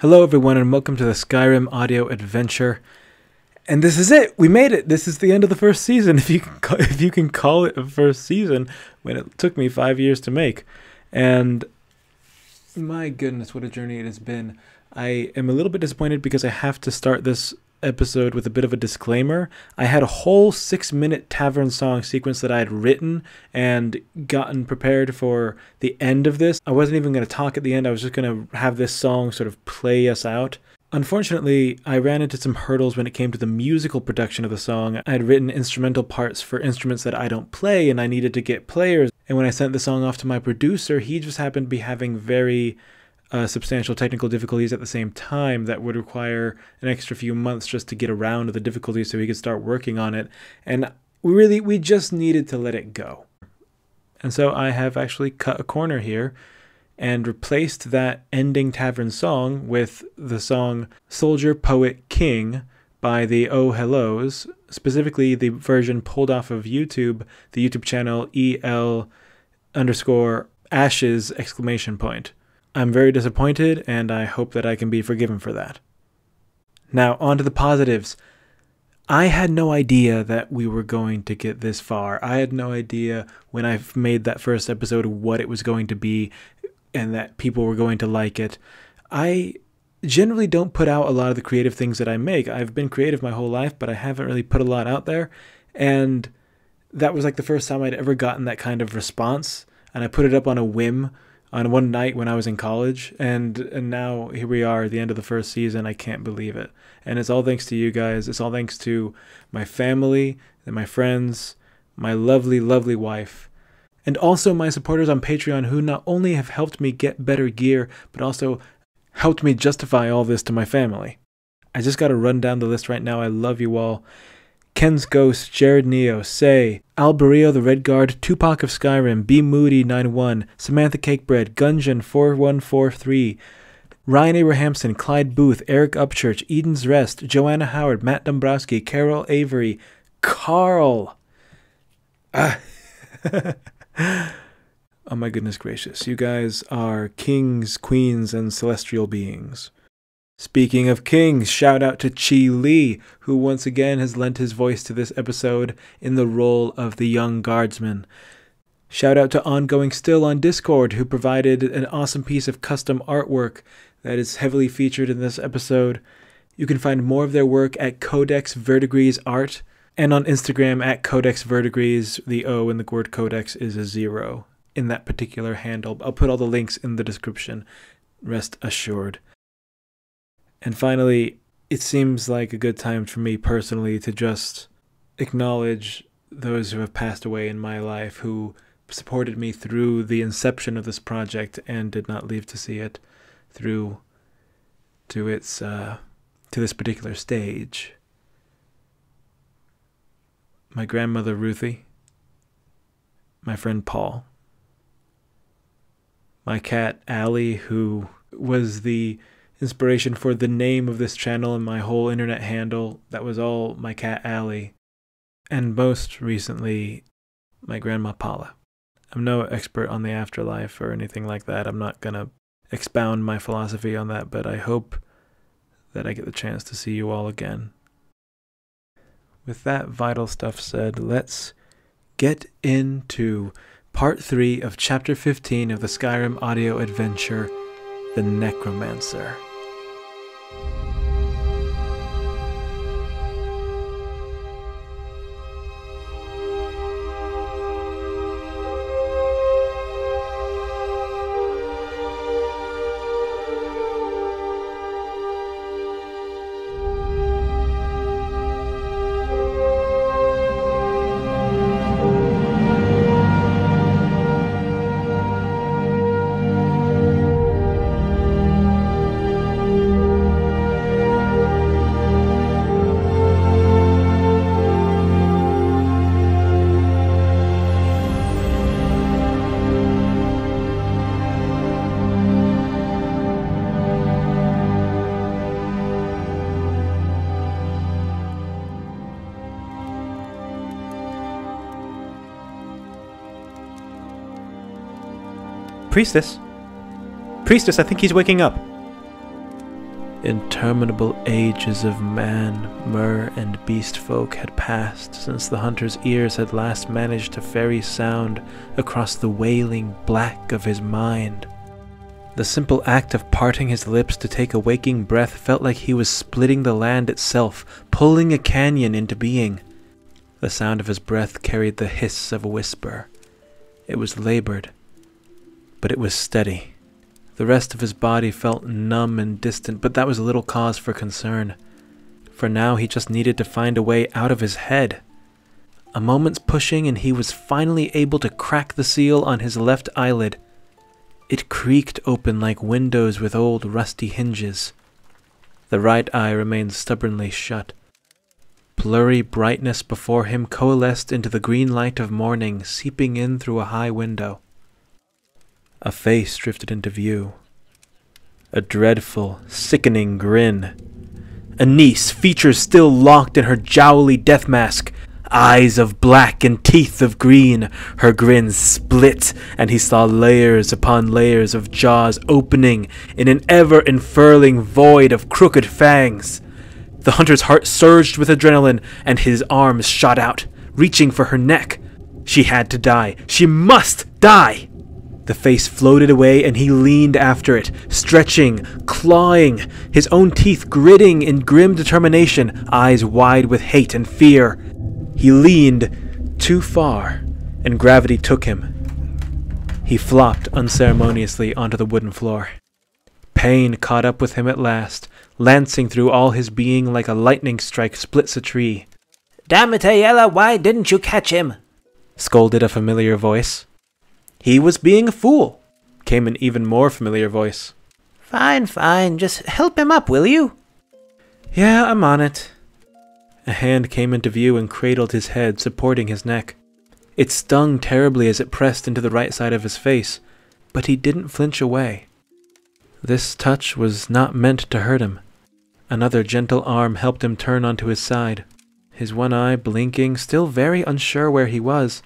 Hello, everyone, and welcome to the Skyrim audio adventure. And this is it. We made it. This is the end of the first season, if you can call, if you can call it a first season, when it took me five years to make. And my goodness, what a journey it has been. I am a little bit disappointed because I have to start this episode with a bit of a disclaimer. I had a whole six minute tavern song sequence that I had written and gotten prepared for the end of this. I wasn't even going to talk at the end, I was just going to have this song sort of play us out. Unfortunately, I ran into some hurdles when it came to the musical production of the song. I had written instrumental parts for instruments that I don't play, and I needed to get players. And when I sent the song off to my producer, he just happened to be having very uh, substantial technical difficulties at the same time that would require an extra few months just to get around the difficulties so he could start working on it. And we really, we just needed to let it go. And so I have actually cut a corner here and replaced that ending tavern song with the song Soldier Poet King by the Oh Hellos, specifically the version pulled off of YouTube, the YouTube channel EL underscore ashes exclamation point. I'm very disappointed, and I hope that I can be forgiven for that. Now, on to the positives. I had no idea that we were going to get this far. I had no idea when I made that first episode what it was going to be and that people were going to like it. I generally don't put out a lot of the creative things that I make. I've been creative my whole life, but I haven't really put a lot out there. And that was like the first time I'd ever gotten that kind of response. And I put it up on a whim on one night when I was in college, and and now here we are at the end of the first season. I can't believe it, and it's all thanks to you guys. It's all thanks to my family and my friends, my lovely, lovely wife, and also my supporters on Patreon who not only have helped me get better gear, but also helped me justify all this to my family. I just got to run down the list right now. I love you all. Ken's Ghost, Jared Nilo, Say, Alberio the Red Guard, Tupac of Skyrim, B Moody 91, Samantha Cakebread, Gungeon 4143, Ryan Abrahamson, Clyde Booth, Eric Upchurch, Eden's Rest, Joanna Howard, Matt Dombrowski, Carol Avery, Carl. Ah. oh my goodness gracious. You guys are kings, queens, and celestial beings. Speaking of kings, shout out to Che Lee, who once again has lent his voice to this episode in the role of the young guardsman. Shout out to Ongoing Still on Discord, who provided an awesome piece of custom artwork that is heavily featured in this episode. You can find more of their work at Codex Verdigris Art and on Instagram at Codex Verdigris. The O in the word Codex is a zero in that particular handle. I'll put all the links in the description. Rest assured. And finally, it seems like a good time for me personally to just acknowledge those who have passed away in my life who supported me through the inception of this project and did not leave to see it through to its uh, to this particular stage. My grandmother Ruthie, my friend Paul, my cat Allie, who was the inspiration for the name of this channel and my whole internet handle. That was all my cat Allie. And most recently, my grandma Paula. I'm no expert on the afterlife or anything like that. I'm not going to expound my philosophy on that, but I hope that I get the chance to see you all again. With that vital stuff said, let's get into part 3 of chapter 15 of the Skyrim audio adventure, The Necromancer. Priestess? Priestess, I think he's waking up. Interminable ages of man, mer, and beast folk had passed since the hunter's ears had last managed to ferry sound across the wailing black of his mind. The simple act of parting his lips to take a waking breath felt like he was splitting the land itself, pulling a canyon into being. The sound of his breath carried the hiss of a whisper. It was labored, but it was steady. The rest of his body felt numb and distant, but that was little cause for concern. For now he just needed to find a way out of his head. A moment's pushing and he was finally able to crack the seal on his left eyelid. It creaked open like windows with old rusty hinges. The right eye remained stubbornly shut. Blurry brightness before him coalesced into the green light of morning seeping in through a high window. A face drifted into view. A dreadful, sickening grin. Anise, features still locked in her jowly death mask, eyes of black and teeth of green. Her grin split, and he saw layers upon layers of jaws opening in an ever unfurling void of crooked fangs. The hunter's heart surged with adrenaline, and his arms shot out, reaching for her neck. She had to die. She must die! The face floated away and he leaned after it, stretching, clawing, his own teeth gritting in grim determination, eyes wide with hate and fear. He leaned too far, and gravity took him. He flopped unceremoniously onto the wooden floor. Pain caught up with him at last, lancing through all his being like a lightning strike splits a tree. Damn it, Aela, why didn't you catch him? scolded a familiar voice. He was being a fool, came an even more familiar voice. Fine, fine, just help him up, will you? Yeah, I'm on it. A hand came into view and cradled his head, supporting his neck. It stung terribly as it pressed into the right side of his face, but he didn't flinch away. This touch was not meant to hurt him. Another gentle arm helped him turn onto his side, his one eye blinking, still very unsure where he was.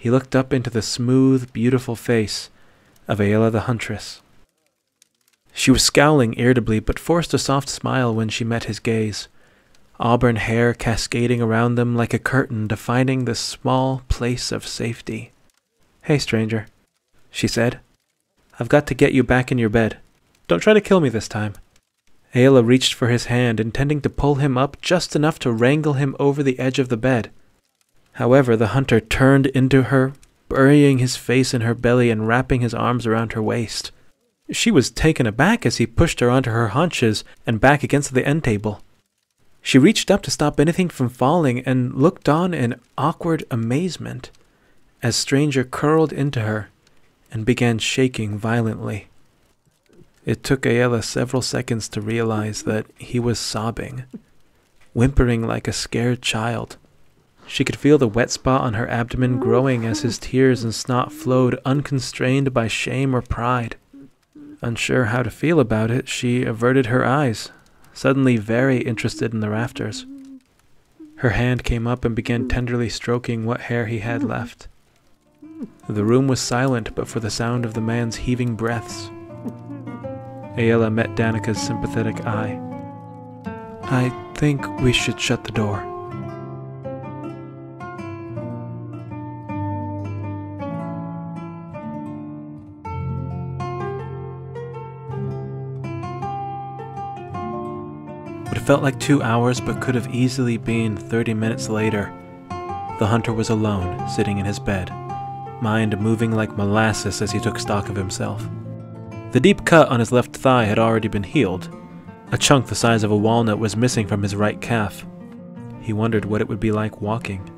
He looked up into the smooth, beautiful face of Aela the huntress. She was scowling irritably, but forced a soft smile when she met his gaze, auburn hair cascading around them like a curtain defining this small place of safety. Hey, stranger, she said. I've got to get you back in your bed. Don't try to kill me this time. Aela reached for his hand, intending to pull him up just enough to wrangle him over the edge of the bed. However, the hunter turned into her, burying his face in her belly and wrapping his arms around her waist. She was taken aback as he pushed her onto her haunches and back against the end table. She reached up to stop anything from falling and looked on in awkward amazement as Stranger curled into her and began shaking violently. It took Aela several seconds to realize that he was sobbing, whimpering like a scared child. She could feel the wet spot on her abdomen oh, growing as his tears and snot flowed unconstrained by shame or pride. Unsure how to feel about it, she averted her eyes, suddenly very interested in the rafters. Her hand came up and began tenderly stroking what hair he had oh. left. The room was silent but for the sound of the man's heaving breaths. Aela met Danica's sympathetic eye. I think we should shut the door. Felt like two hours but could have easily been 30 minutes later, the hunter was alone, sitting in his bed, mind moving like molasses as he took stock of himself. The deep cut on his left thigh had already been healed. A chunk the size of a walnut was missing from his right calf. He wondered what it would be like walking.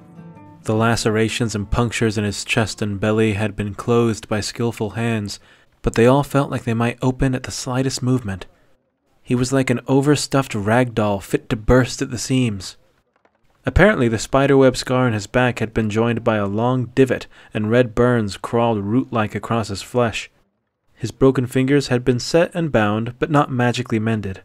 The lacerations and punctures in his chest and belly had been closed by skillful hands, but they all felt like they might open at the slightest movement. He was like an overstuffed rag doll fit to burst at the seams. Apparently, the spiderweb scar on his back had been joined by a long divot, and red burns crawled root like across his flesh. His broken fingers had been set and bound, but not magically mended.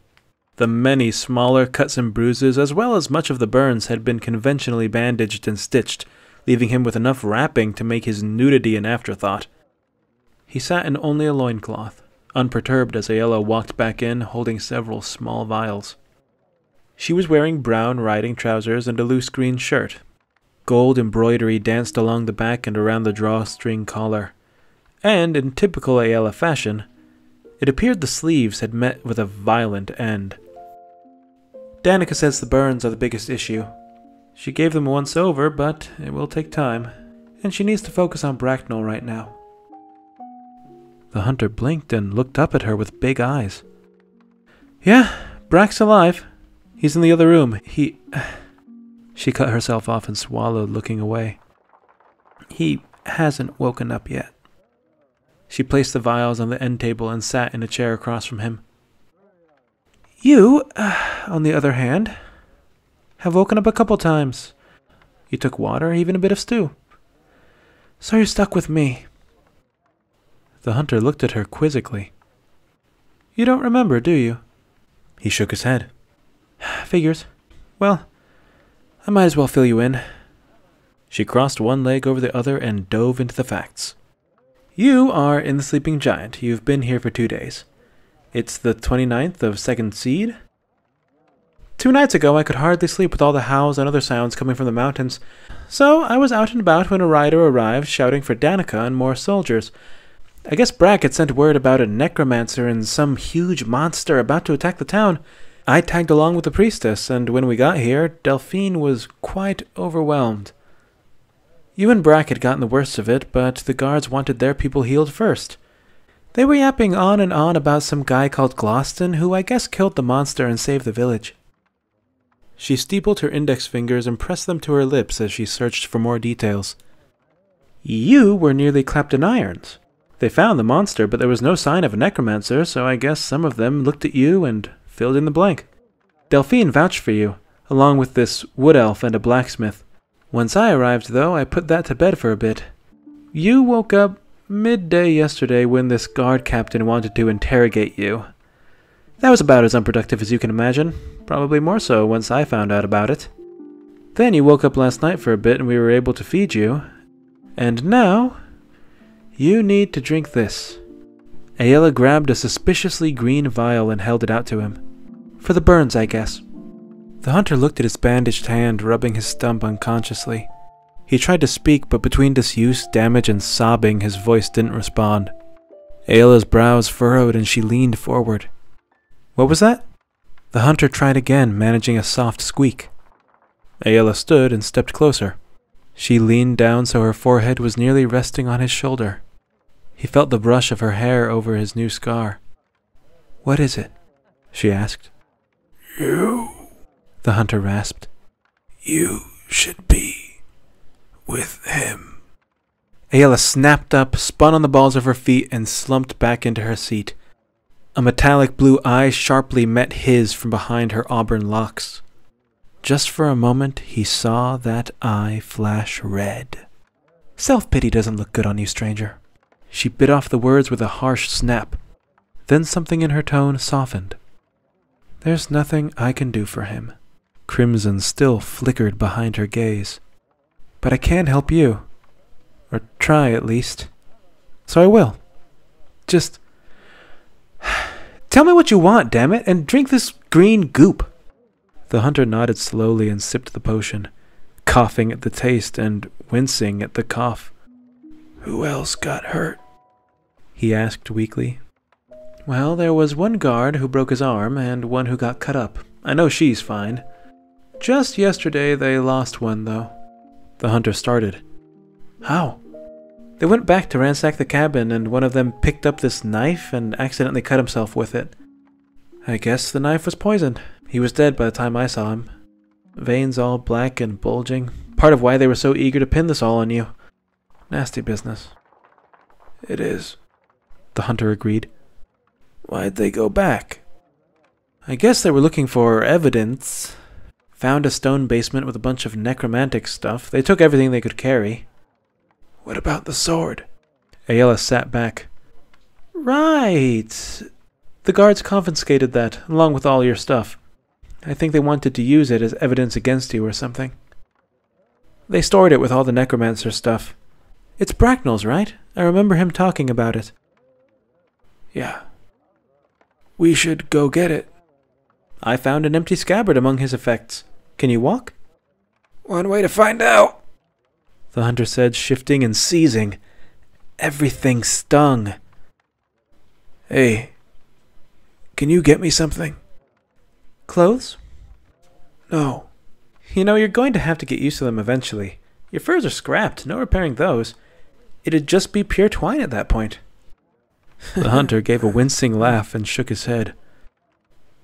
The many smaller cuts and bruises, as well as much of the burns, had been conventionally bandaged and stitched, leaving him with enough wrapping to make his nudity an afterthought. He sat in only a loincloth, unperturbed as Aela walked back in holding several small vials. She was wearing brown riding trousers and a loose green shirt. Gold embroidery danced along the back and around the drawstring collar. And, in typical Aela fashion, it appeared the sleeves had met with a violent end. Danica says the burns are the biggest issue. She gave them once over, but it will take time, and she needs to focus on Bracknell right now. The hunter blinked and looked up at her with big eyes. Yeah, Brack's alive. He's in the other room. He. She cut herself off and swallowed, looking away. He hasn't woken up yet. She placed the vials on the end table and sat in a chair across from him. You, uh, on the other hand, have woken up a couple times. You took water, even a bit of stew. So you're stuck with me. The hunter looked at her quizzically. You don't remember, do you? He shook his head. Figures. Well, I might as well fill you in. She crossed one leg over the other and dove into the facts. You are in the Sleeping Giant. You've been here for two days. It's the 29th of second seed. Two nights ago, I could hardly sleep with all the howls and other sounds coming from the mountains, so I was out and about when a rider arrived shouting for Danica and more soldiers. I guess Brack had sent word about a necromancer and some huge monster about to attack the town. I tagged along with the priestess, and when we got here, Delphine was quite overwhelmed. You and Brack had gotten the worst of it, but the guards wanted their people healed first. They were yapping on and on about some guy called Gloston, who I guess killed the monster and saved the village. She steepled her index fingers and pressed them to her lips as she searched for more details. You were nearly clapped in irons. They found the monster, but there was no sign of a necromancer, so I guess some of them looked at you and filled in the blank. Delphine vouched for you, along with this wood elf and a blacksmith. Once I arrived, though, I put that to bed for a bit. You woke up midday yesterday when this guard captain wanted to interrogate you. That was about as unproductive as you can imagine, probably more so once I found out about it. Then you woke up last night for a bit and we were able to feed you. And now, you need to drink this. Aela grabbed a suspiciously green vial and held it out to him. For the burns, I guess. The hunter looked at his bandaged hand, rubbing his stump unconsciously. He tried to speak, but between disuse, damage, and sobbing, his voice didn't respond. Aela's brows furrowed and she leaned forward. What was that? The hunter tried again, managing a soft squeak. Aela stood and stepped closer. She leaned down so her forehead was nearly resting on his shoulder. He felt the brush of her hair over his new scar. What is it? she asked. You the hunter rasped. You should be with him. Aela snapped up, spun on the balls of her feet, and slumped back into her seat. A metallic blue eye sharply met his from behind her auburn locks. Just for a moment, he saw that eye flash red. Self pity doesn't look good on you, stranger. She bit off the words with a harsh snap. Then something in her tone softened. There's nothing I can do for him. Crimson still flickered behind her gaze. But I can help you. Or try, at least. So I will. Just. Tell me what you want, damn it, and drink this green goop. The hunter nodded slowly and sipped the potion, coughing at the taste and wincing at the cough. Who else got hurt? He asked weakly. Well, there was one guard who broke his arm and one who got cut up. I know she's fine. Just yesterday they lost one, though. The hunter started. How? They went back to ransack the cabin, and one of them picked up this knife and accidentally cut himself with it. I guess the knife was poisoned. He was dead by the time I saw him. Veins all black and bulging. Part of why they were so eager to pin this all on you. Nasty business. It is. The hunter agreed. Why'd they go back? I guess they were looking for evidence, Found a stone basement with a bunch of necromantic stuff. They took everything they could carry. What about the sword? Aela sat back. Right. The guards confiscated that, along with all your stuff. I think they wanted to use it as evidence against you or something. They stored it with all the necromancer stuff. It's Bracknell's, right? I remember him talking about it. Yeah, We should go get it. I found an empty scabbard among his effects. Can you walk? One way to find out. The hunter said, shifting and seizing. Everything stung. Hey, can you get me something? Clothes? No. You know, you're going to have to get used to them eventually. Your furs are scrapped, no repairing those. It'd just be pure twine at that point. The hunter gave a wincing laugh and shook his head.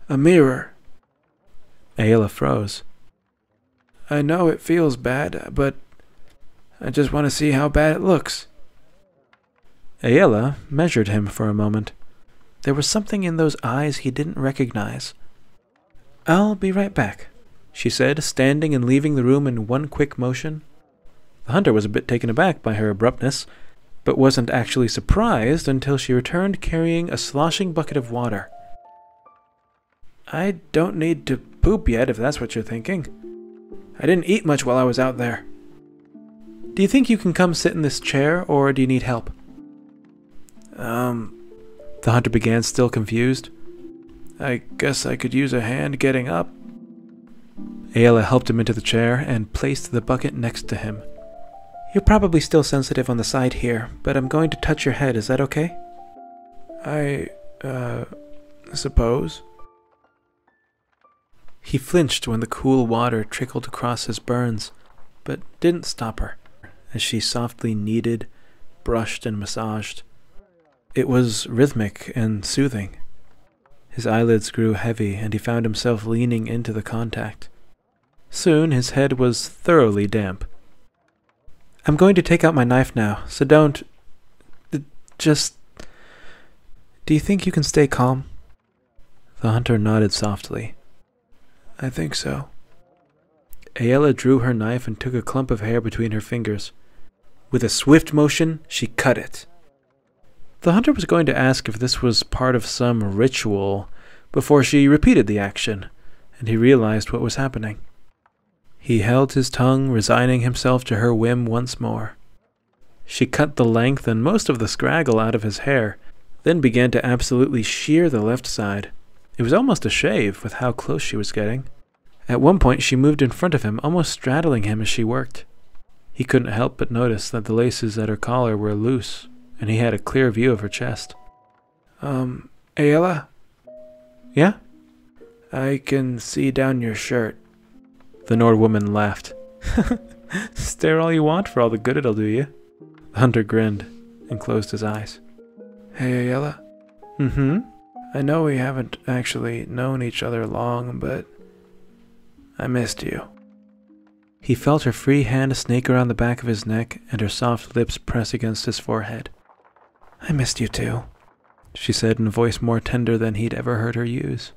A mirror. Aela froze. I know it feels bad, but I just want to see how bad it looks. Aela measured him for a moment. There was something in those eyes he didn't recognize. I'll be right back, she said, standing and leaving the room in one quick motion. The hunter was a bit taken aback by her abruptness, but wasn't actually surprised until she returned carrying a sloshing bucket of water. I don't need to poop yet, if that's what you're thinking. I didn't eat much while I was out there. Do you think you can come sit in this chair, or do you need help? Um, The hunter began, still confused. I guess I could use a hand getting up. Aela helped him into the chair and placed the bucket next to him. You're probably still sensitive on the side here, but I'm going to touch your head. Is that okay? I, uh, suppose. He flinched when the cool water trickled across his burns, but didn't stop her as she softly kneaded, brushed, and massaged. It was rhythmic and soothing. His eyelids grew heavy, and he found himself leaning into the contact. Soon his head was thoroughly damp. I'm going to take out my knife now, so don't. Just. Do you think you can stay calm? The hunter nodded softly. I think so. Aela drew her knife and took a clump of hair between her fingers. With a swift motion, she cut it. The hunter was going to ask if this was part of some ritual before she repeated the action, and he realized what was happening. He held his tongue, resigning himself to her whim once more. She cut the length and most of the scraggle out of his hair, then began to absolutely shear the left side. It was almost a shave with how close she was getting. At one point, she moved in front of him, almost straddling him as she worked. He couldn't help but notice that the laces at her collar were loose, and he had a clear view of her chest. Um, Aela, Yeah? I can see down your shirt. The Nord woman laughed. Stare all you want for all the good it'll do you. The hunter grinned and closed his eyes. Hey, Aela, Mm-hmm. I know we haven't actually known each other long, but I missed you. He felt her free hand snake around the back of his neck and her soft lips press against his forehead. I missed you too, she said in a voice more tender than he'd ever heard her use.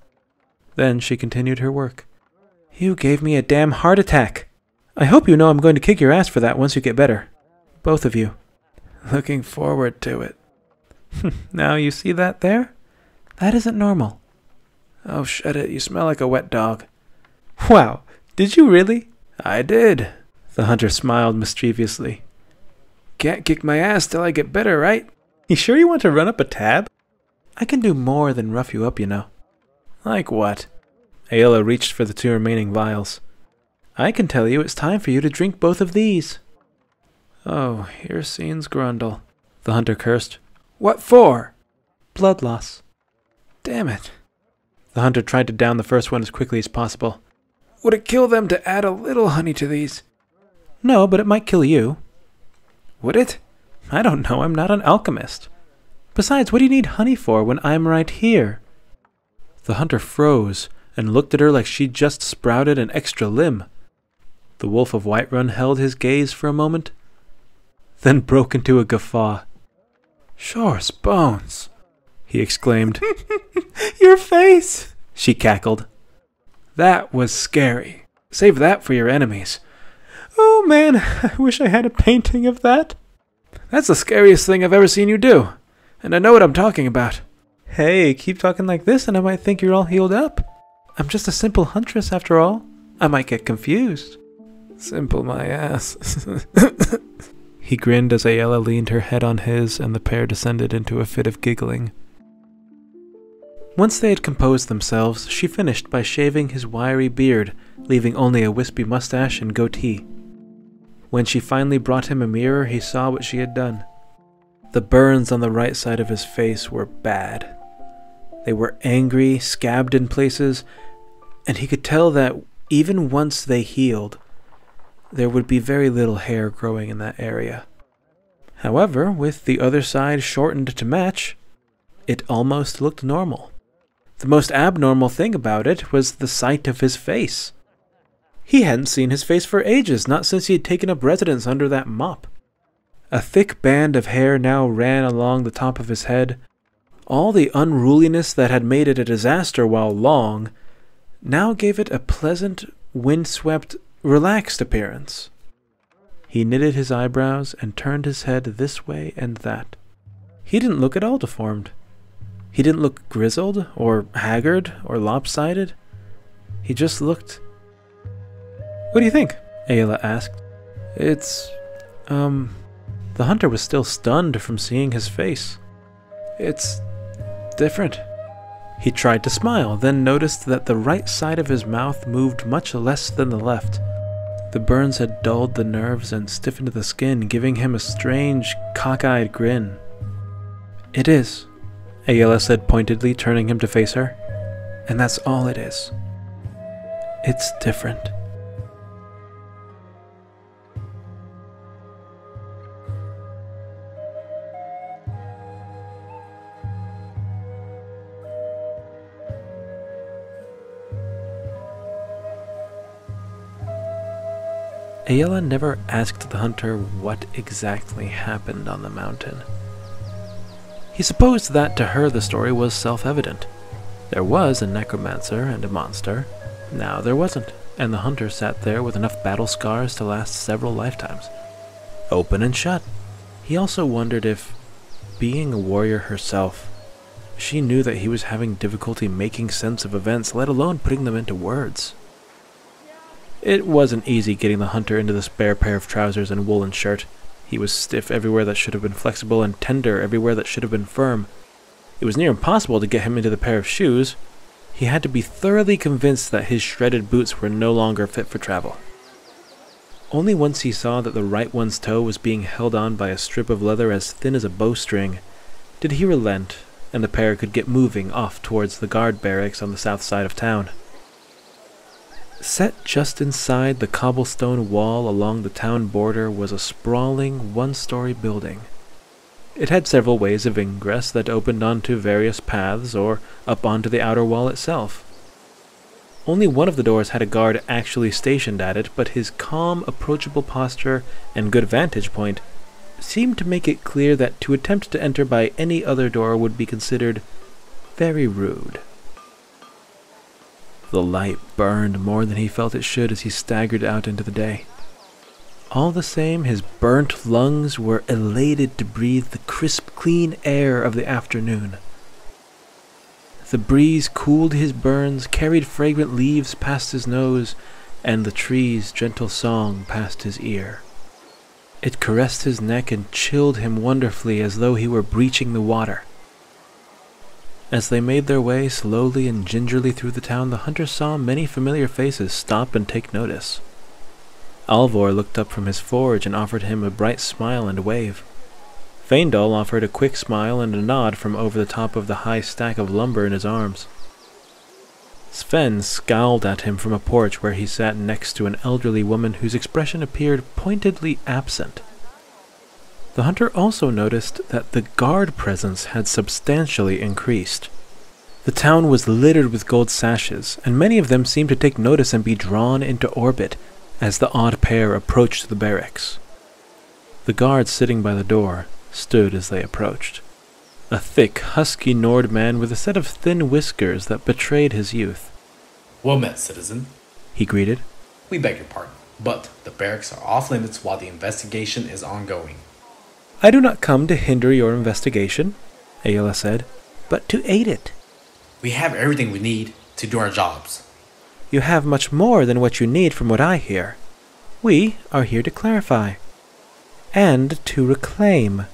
Then she continued her work. You gave me a damn heart attack. I hope you know I'm going to kick your ass for that once you get better. Both of you. Looking forward to it. Now you see that there? That isn't normal. Oh, shut it. You smell like a wet dog. Wow, did you really? I did. The hunter smiled mischievously. Can't kick my ass till I get better, right? You sure you want to run up a tab? I can do more than rough you up, you know. Like what? Aela reached for the two remaining vials. I can tell you it's time for you to drink both of these. Oh, here scenes Grundle. The hunter cursed. What for? Blood loss. Damn it. The hunter tried to down the first one as quickly as possible. Would it kill them to add a little honey to these? No, but it might kill you. Would it? I don't know, I'm not an alchemist. Besides, what do you need honey for when I'm right here? The hunter froze and looked at her like she'd just sprouted an extra limb. The wolf of Whiterun held his gaze for a moment, then broke into a guffaw. Shor's bones. He exclaimed. Your face! She cackled. That was scary. Save that for your enemies. Oh man, I wish I had a painting of that. That's the scariest thing I've ever seen you do. And I know what I'm talking about. Hey, keep talking like this and I might think you're all healed up. I'm just a simple huntress after all. I might get confused. Simple my ass. He grinned as Aela leaned her head on his and the pair descended into a fit of giggling. Once they had composed themselves, she finished by shaving his wiry beard, leaving only a wispy mustache and goatee. When she finally brought him a mirror, he saw what she had done. The burns on the right side of his face were bad. They were angry, scabbed in places, and he could tell that even once they healed, there would be very little hair growing in that area. However, with the other side shortened to match, it almost looked normal. The most abnormal thing about it was the sight of his face. He hadn't seen his face for ages, not since he had taken up residence under that mop. A thick band of hair now ran along the top of his head. All the unruliness that had made it a disaster while long now gave it a pleasant, windswept, relaxed appearance. He knitted his eyebrows and turned his head this way and that. He didn't look at all deformed. He didn't look grizzled or haggard or lopsided. He just looked. What do you think? Aela asked. It's. um. The hunter was still stunned from seeing his face. It's. different. He tried to smile, then noticed that the right side of his mouth moved much less than the left. The burns had dulled the nerves and stiffened the skin, giving him a strange, cockeyed grin. It is, Aela said pointedly, turning him to face her. And that's all it is. It's different. Aela never asked the hunter what exactly happened on the mountain. He supposed that to her the story was self evident. There was a necromancer and a monster. Now there wasn't, and the hunter sat there with enough battle scars to last several lifetimes. Open and shut. He also wondered if, being a warrior herself, she knew that he was having difficulty making sense of events, let alone putting them into words. It wasn't easy getting the hunter into the spare pair of trousers and woolen shirt. He was stiff everywhere that should have been flexible and tender everywhere that should have been firm. It was near impossible to get him into the pair of shoes. He had to be thoroughly convinced that his shredded boots were no longer fit for travel. Only once he saw that the right one's toe was being held on by a strip of leather as thin as a bowstring did he relent, and the pair could get moving off towards the guard barracks on the south side of town. Set just inside the cobblestone wall along the town border was a sprawling one story building. It had several ways of ingress that opened onto various paths or up onto the outer wall itself. Only one of the doors had a guard actually stationed at it, but his calm, approachable posture and good vantage point seemed to make it clear that to attempt to enter by any other door would be considered very rude. The light burned more than he felt it should as he staggered out into the day. All the same, his burnt lungs were elated to breathe the crisp, clean air of the afternoon. The breeze cooled his burns, carried fragrant leaves past his nose, and the trees' gentle song past his ear. It caressed his neck and chilled him wonderfully as though he were breaching the water. As they made their way slowly and gingerly through the town, the hunter saw many familiar faces stop and take notice. Alvor looked up from his forge and offered him a bright smile and a wave. Faendal offered a quick smile and a nod from over the top of the high stack of lumber in his arms. Sven scowled at him from a porch where he sat next to an elderly woman whose expression appeared pointedly absent. The hunter also noticed that the guard presence had substantially increased. The town was littered with gold sashes, and many of them seemed to take notice and be drawn into orbit as the odd pair approached the barracks. The guard sitting by the door stood as they approached. A thick, husky Nord man with a set of thin whiskers that betrayed his youth. Well met, citizen. He greeted. We beg your pardon, but the barracks are off limits while the investigation is ongoing. I do not come to hinder your investigation, Aela said, but to aid it. We have everything we need to do our jobs. You have much more than what you need from what I hear. We are here to clarify. And to reclaim.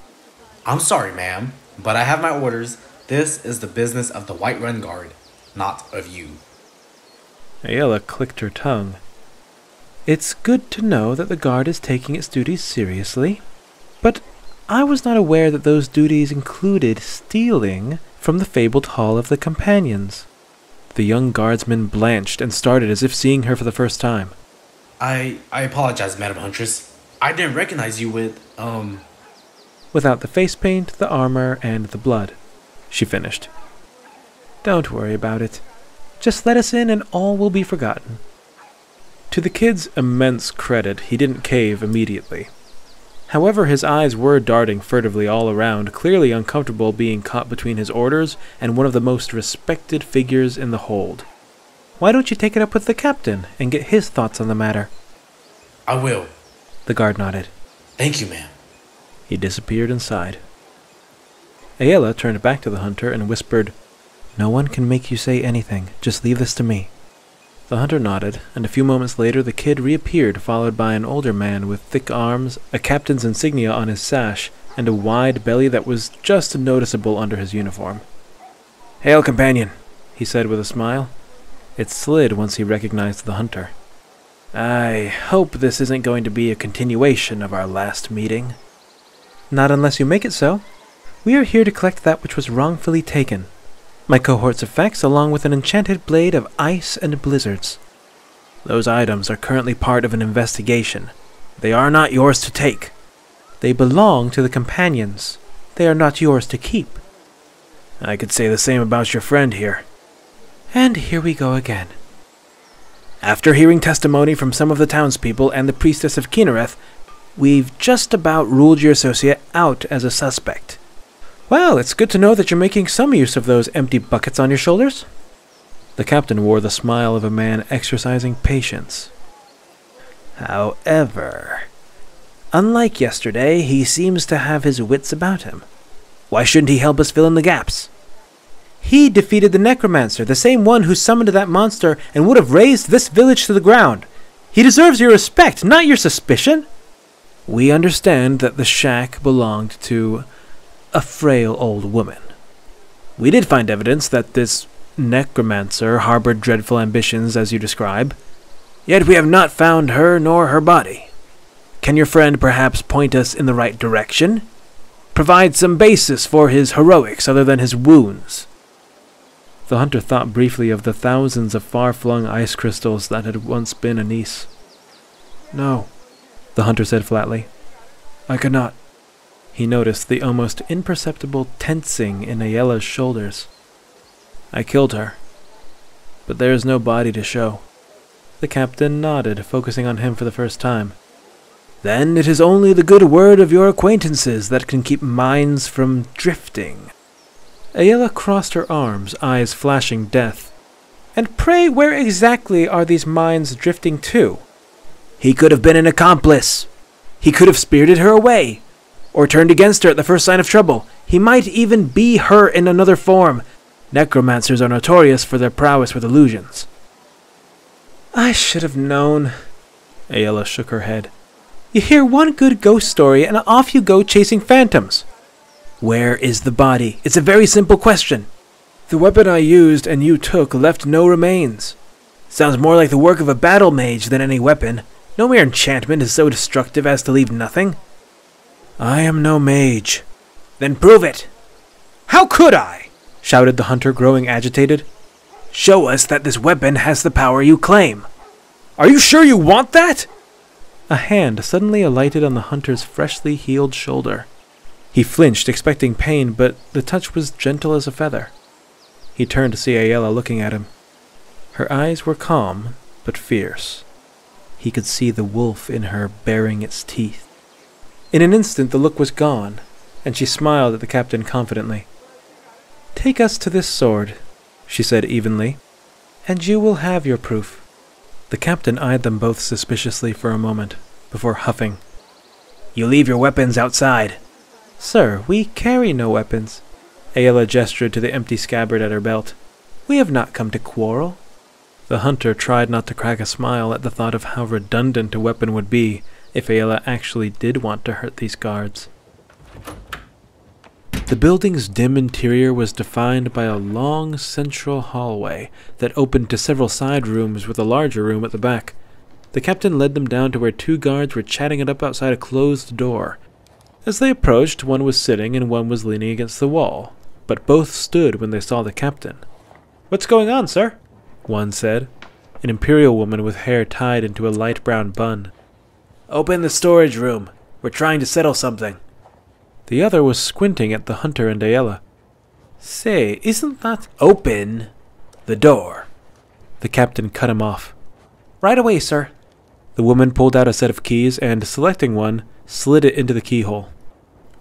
I'm sorry, ma'am, but I have my orders. This is the business of the Whiterun Guard, not of you. Aela clicked her tongue. It's good to know that the guard is taking its duties seriously, but I was not aware that those duties included stealing from the fabled Hall of the Companions. The young guardsman blanched and started as if seeing her for the first time. I I apologize, Madam Huntress. I didn't recognize you with um Without the face paint, the armor, and the blood, she finished. Don't worry about it. Just let us in and all will be forgotten. To the kid's immense credit, he didn't cave immediately. However, his eyes were darting furtively all around, clearly uncomfortable being caught between his orders and one of the most respected figures in the hold. Why don't you take it up with the captain and get his thoughts on the matter? I will. The guard nodded. Thank you, ma'am. He disappeared inside. Aela turned back to the hunter and whispered, No one can make you say anything. Just leave this to me. The hunter nodded, and a few moments later the kid reappeared, followed by an older man with thick arms, a captain's insignia on his sash, and a wide belly that was just noticeable under his uniform. Hail, companion, he said with a smile. It slid once he recognized the hunter. I hope this isn't going to be a continuation of our last meeting. Not unless you make it so. We are here to collect that which was wrongfully taken. My cohort's effects, along with an enchanted blade of ice and blizzards. Those items are currently part of an investigation. They are not yours to take. They belong to the companions. They are not yours to keep. I could say the same about your friend here. And here we go again. After hearing testimony from some of the townspeople and the priestess of Kynareth, we've just about ruled your associate out as a suspect. Well, it's good to know that you're making some use of those empty buckets on your shoulders. The captain wore the smile of a man exercising patience. However, unlike yesterday, he seems to have his wits about him. Why shouldn't he help us fill in the gaps? He defeated the necromancer, the same one who summoned that monster and would have razed this village to the ground. He deserves your respect, not your suspicion. We understand that the shack belonged to a frail old woman. We did find evidence that this necromancer harbored dreadful ambitions as you describe, yet we have not found her nor her body. Can your friend perhaps point us in the right direction? Provide some basis for his heroics other than his wounds. The hunter thought briefly of the thousands of far flung ice crystals that had once been Anise. No, the hunter said flatly. I could not. He noticed the almost imperceptible tensing in Aela's shoulders. I killed her, but there is no body to show. The captain nodded, focusing on him for the first time. Then it is only the good word of your acquaintances that can keep minds from drifting. Aela crossed her arms, eyes flashing death. And pray, where exactly are these minds drifting to? He could have been an accomplice. He could have spirited her away, or turned against her at the first sign of trouble. He might even be her in another form. Necromancers are notorious for their prowess with illusions. I should have known. Aela shook her head. You hear one good ghost story, and off you go chasing phantoms. Where is the body? It's a very simple question. The weapon I used and you took left no remains. Sounds more like the work of a battle mage than any weapon. No mere enchantment is so destructive as to leave nothing. I am no mage. Then prove it. How could I? shouted the hunter, growing agitated. Show us that this weapon has the power you claim. Are you sure you want that? A hand suddenly alighted on the hunter's freshly healed shoulder. He flinched, expecting pain, but the touch was gentle as a feather. He turned to see Aela looking at him. Her eyes were calm, but fierce. He could see the wolf in her baring its teeth. In an instant the look was gone, and she smiled at the captain confidently. Take us to this sword, she said evenly, and you will have your proof. The captain eyed them both suspiciously for a moment, before huffing. You leave your weapons outside. Sir, we carry no weapons. Aela gestured to the empty scabbard at her belt. We have not come to quarrel. The hunter tried not to crack a smile at the thought of how redundant a weapon would be if Aela actually did want to hurt these guards. The building's dim interior was defined by a long central hallway that opened to several side rooms with a larger room at the back. The captain led them down to where two guards were chatting it up outside a closed door. As they approached, one was sitting and one was leaning against the wall, but both stood when they saw the captain. What's going on, sir? One said, an imperial woman with hair tied into a light brown bun. Open the storage room. We're trying to settle something. The other was squinting at the hunter and Aela. Say, isn't that open? The door. The captain cut him off. Right away, sir. The woman pulled out a set of keys and, selecting one, slid it into the keyhole.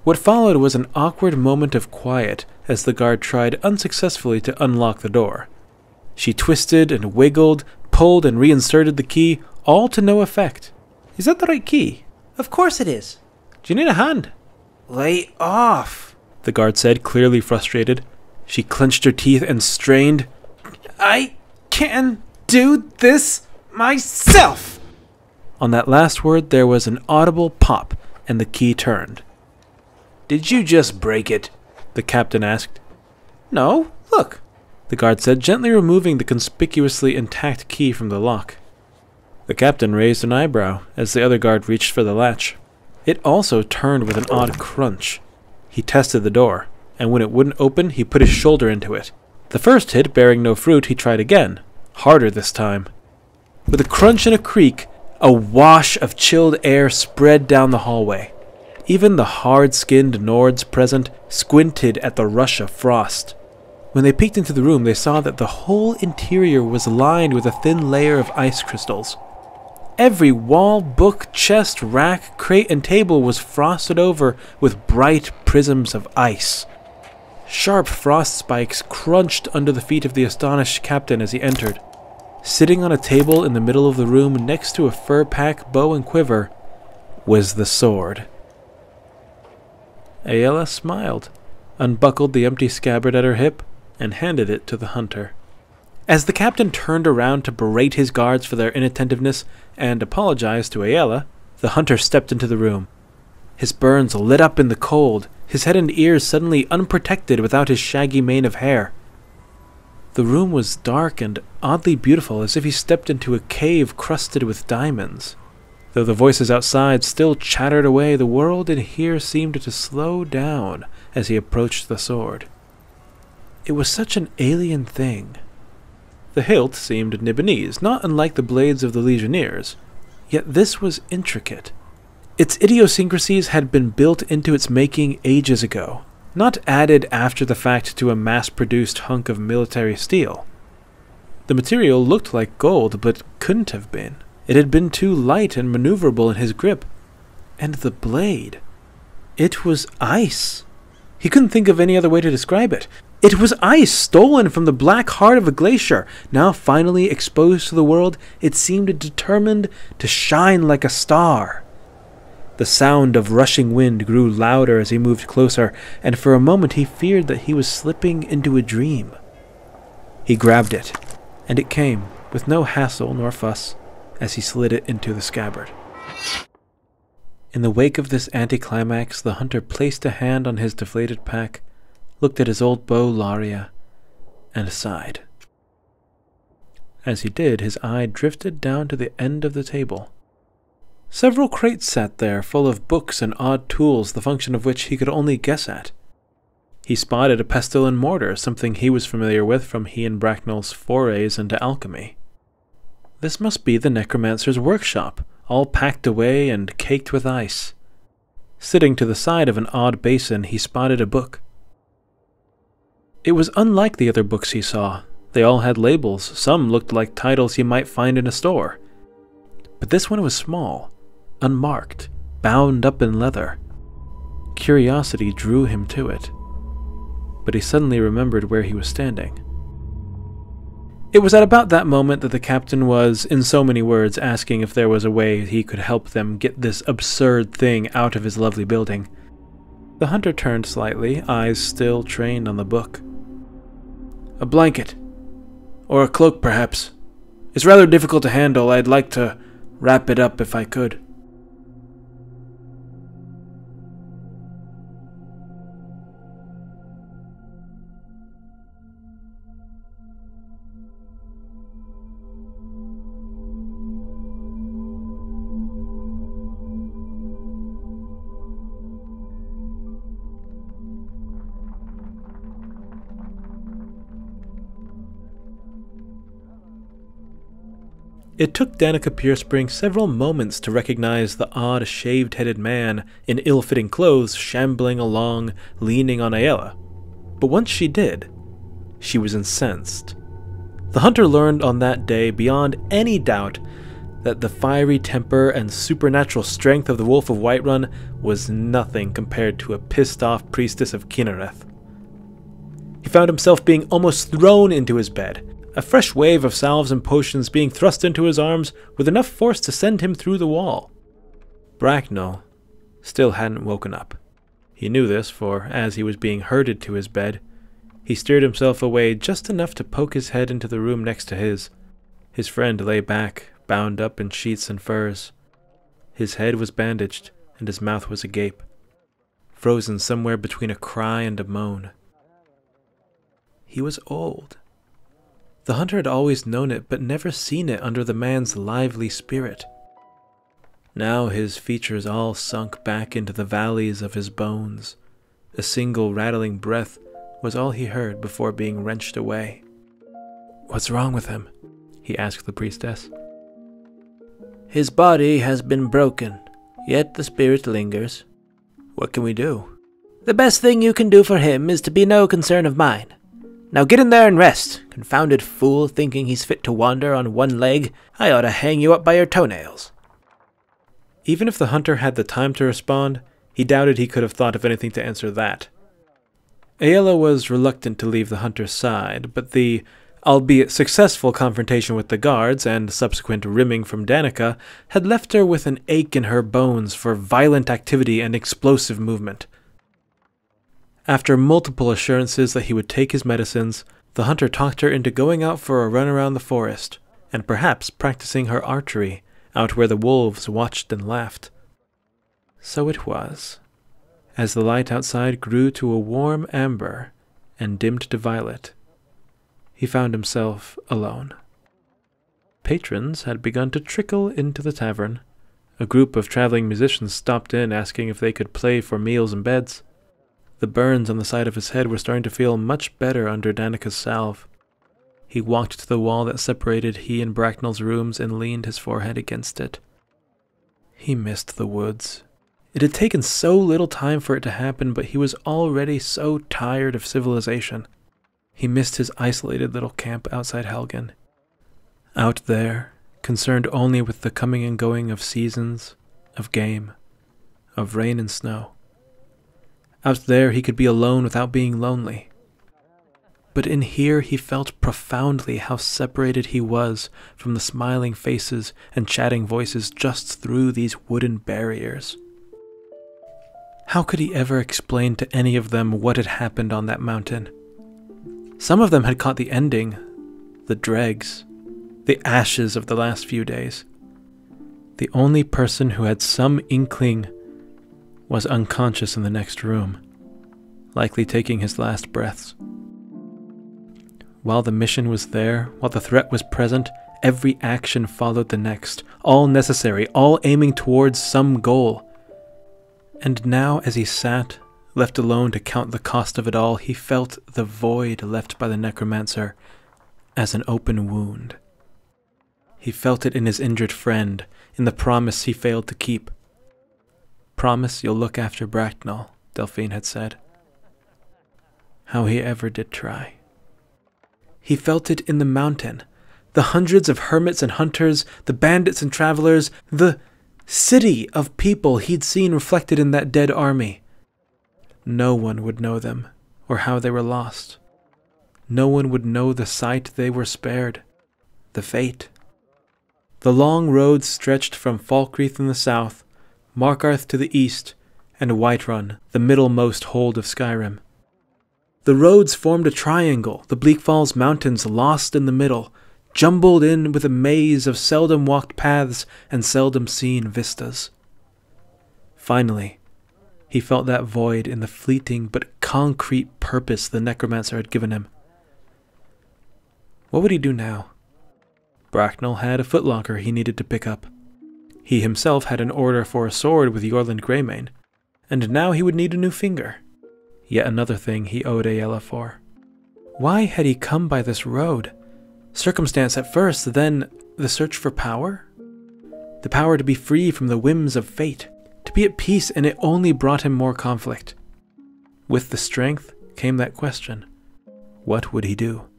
What followed was an awkward moment of quiet as the guard tried unsuccessfully to unlock the door. She twisted and wiggled, pulled and reinserted the key, all to no effect. Is that the right key? Of course it is. Do you need a hand? Lay off. The guard said, clearly frustrated. She clenched her teeth and strained. I can do this myself. On that last word, there was an audible pop, and the key turned. Did you just break it? The captain asked. No, look, the guard said, gently removing the conspicuously intact key from the lock. The captain raised an eyebrow as the other guard reached for the latch. It also turned with an odd crunch. He tested the door, and when it wouldn't open, he put his shoulder into it. The first hit bearing no fruit, he tried again, harder this time. With a crunch and a creak, a wash of chilled air spread down the hallway. Even the hard skinned Nords present squinted at the rush of frost. When they peeked into the room, they saw that the whole interior was lined with a thin layer of ice crystals. Every wall, book, chest, rack, crate, and table was frosted over with bright prisms of ice. Sharp frost spikes crunched under the feet of the astonished captain as he entered. Sitting on a table in the middle of the room next to a fur pack, bow, and quiver was the sword. Aela smiled, unbuckled the empty scabbard at her hip, and handed it to the hunter. As the captain turned around to berate his guards for their inattentiveness and apologize to Aela, the hunter stepped into the room. His burns lit up in the cold, his head and ears suddenly unprotected without his shaggy mane of hair. The room was dark and oddly beautiful, as if he stepped into a cave crusted with diamonds. Though the voices outside still chattered away, the world in here seemed to slow down as he approached the sword. It was such an alien thing. The hilt seemed Nibenese, not unlike the blades of the legionnaires, yet this was intricate. Its idiosyncrasies had been built into its making ages ago, not added after the fact to a mass produced hunk of military steel. The material looked like gold, but couldn't have been. It had been too light and maneuverable in his grip. And the blade. It was ice. He couldn't think of any other way to describe it. It was ice stolen from the black heart of a glacier. Now finally exposed to the world, it seemed determined to shine like a star. The sound of rushing wind grew louder as he moved closer, and for a moment he feared that he was slipping into a dream. He grabbed it, and it came, with no hassle nor fuss, as he slid it into the scabbard. In the wake of this anticlimax, the hunter placed a hand on his deflated pack looked at his old bow Laria, and sighed. As he did, his eye drifted down to the end of the table. Several crates sat there, full of books and odd tools, the function of which he could only guess at. He spotted a pestle and mortar, something he was familiar with from he and Bracknell's forays into alchemy. This must be the necromancer's workshop, all packed away and caked with ice. Sitting to the side of an odd basin, he spotted a book. It was unlike the other books he saw. They all had labels, some looked like titles you might find in a store. But this one was small, unmarked, bound up in leather. Curiosity drew him to it. But he suddenly remembered where he was standing. It was at about that moment that the captain was, in so many words, asking if there was a way he could help them get this absurd thing out of his lovely building. The hunter turned slightly, eyes still trained on the book. A blanket. Or a cloak, perhaps. It's rather difficult to handle. I'd like to wrap it up if I could. It took Danica Pure-Spring several moments to recognize the odd shaved headed man in ill fitting clothes shambling along, leaning on Aela. But once she did, she was incensed. The hunter learned on that day beyond any doubt that the fiery temper and supernatural strength of the Wolf of Whiterun was nothing compared to a pissed off priestess of Kynareth. He found himself being almost thrown into his bed, a fresh wave of salves and potions being thrust into his arms with enough force to send him through the wall. Bracknell still hadn't woken up. He knew this, for as he was being herded to his bed, he steered himself away just enough to poke his head into the room next to his. His friend lay back, bound up in sheets and furs. His head was bandaged, and his mouth was agape, frozen somewhere between a cry and a moan. He was old. The hunter had always known it, but never seen it under the man's lively spirit. Now his features all sunk back into the valleys of his bones. A single rattling breath was all he heard before being wrenched away. What's wrong with him? he asked the priestess. His body has been broken, yet the spirit lingers. What can we do? The best thing you can do for him is to be no concern of mine. Now get in there and rest, confounded fool thinking he's fit to wander on one leg. I ought to hang you up by your toenails. Even if the hunter had the time to respond, he doubted he could have thought of anything to answer that. Aela was reluctant to leave the hunter's side, but the albeit successful confrontation with the guards and subsequent rimming from Danica had left her with an ache in her bones for violent activity and explosive movement. After multiple assurances that he would take his medicines, the hunter talked her into going out for a run around the forest, and perhaps practicing her archery out where the wolves watched and laughed. So it was. As the light outside grew to a warm amber and dimmed to violet, he found himself alone. Patrons had begun to trickle into the tavern. A group of traveling musicians stopped in asking if they could play for meals and beds. The burns on the side of his head were starting to feel much better under Danica's salve. He walked to the wall that separated he and Bracknell's rooms and leaned his forehead against it. He missed the woods. It had taken so little time for it to happen, but he was already so tired of civilization. He missed his isolated little camp outside Helgen. Out there, concerned only with the coming and going of seasons, of game, of rain and snow. Out there, he could be alone without being lonely. But in here, he felt profoundly how separated he was from the smiling faces and chatting voices just through these wooden barriers. How could he ever explain to any of them what had happened on that mountain? Some of them had caught the ending, the dregs, the ashes of the last few days. The only person who had some inkling was unconscious in the next room, likely taking his last breaths. While the mission was there, while the threat was present, every action followed the next, all necessary, all aiming towards some goal. And now, as he sat, left alone to count the cost of it all, he felt the void left by the necromancer as an open wound. He felt it in his injured friend, in the promise he failed to keep, Promise you'll look after Bracknell, Delphine had said. How he ever did try. He felt it in the mountain, the hundreds of hermits and hunters, the bandits and travelers, the city of people he'd seen reflected in that dead army. No one would know them, or how they were lost. No one would know the sight they were spared, the fate. The long road stretched from Falkreath in the south Markarth to the east, and Whiterun, the middlemost hold of Skyrim. The roads formed a triangle, the Bleak Falls Mountains lost in the middle, jumbled in with a maze of seldom walked paths and seldom seen vistas. Finally, he felt that void in the fleeting but concrete purpose the necromancer had given him. What would he do now? Bracknell had a footlocker he needed to pick up. He himself had an order for a sword with Eorlund Greymane, and now he would need a new finger. Yet another thing he owed Aela for. Why had he come by this road? Circumstance at first, then the search for power? The power to be free from the whims of fate, to be at peace, and it only brought him more conflict. With the strength came that question what would he do?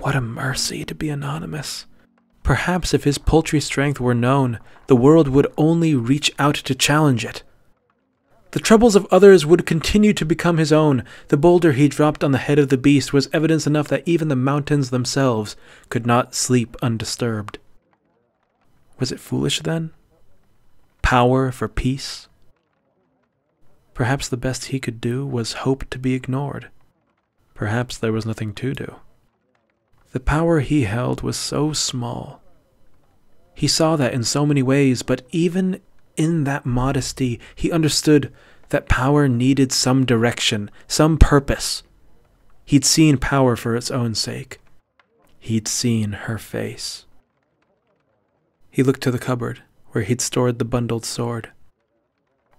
What a mercy to be anonymous. Perhaps if his paltry strength were known, the world would only reach out to challenge it. The troubles of others would continue to become his own. The boulder he dropped on the head of the beast was evidence enough that even the mountains themselves could not sleep undisturbed. Was it foolish then? Power for peace? Perhaps the best he could do was hope to be ignored. Perhaps there was nothing to do. The power he held was so small. He saw that in so many ways, but even in that modesty, he understood that power needed some direction, some purpose. He'd seen power for its own sake. He'd seen her face. He looked to the cupboard where he'd stored the bundled sword.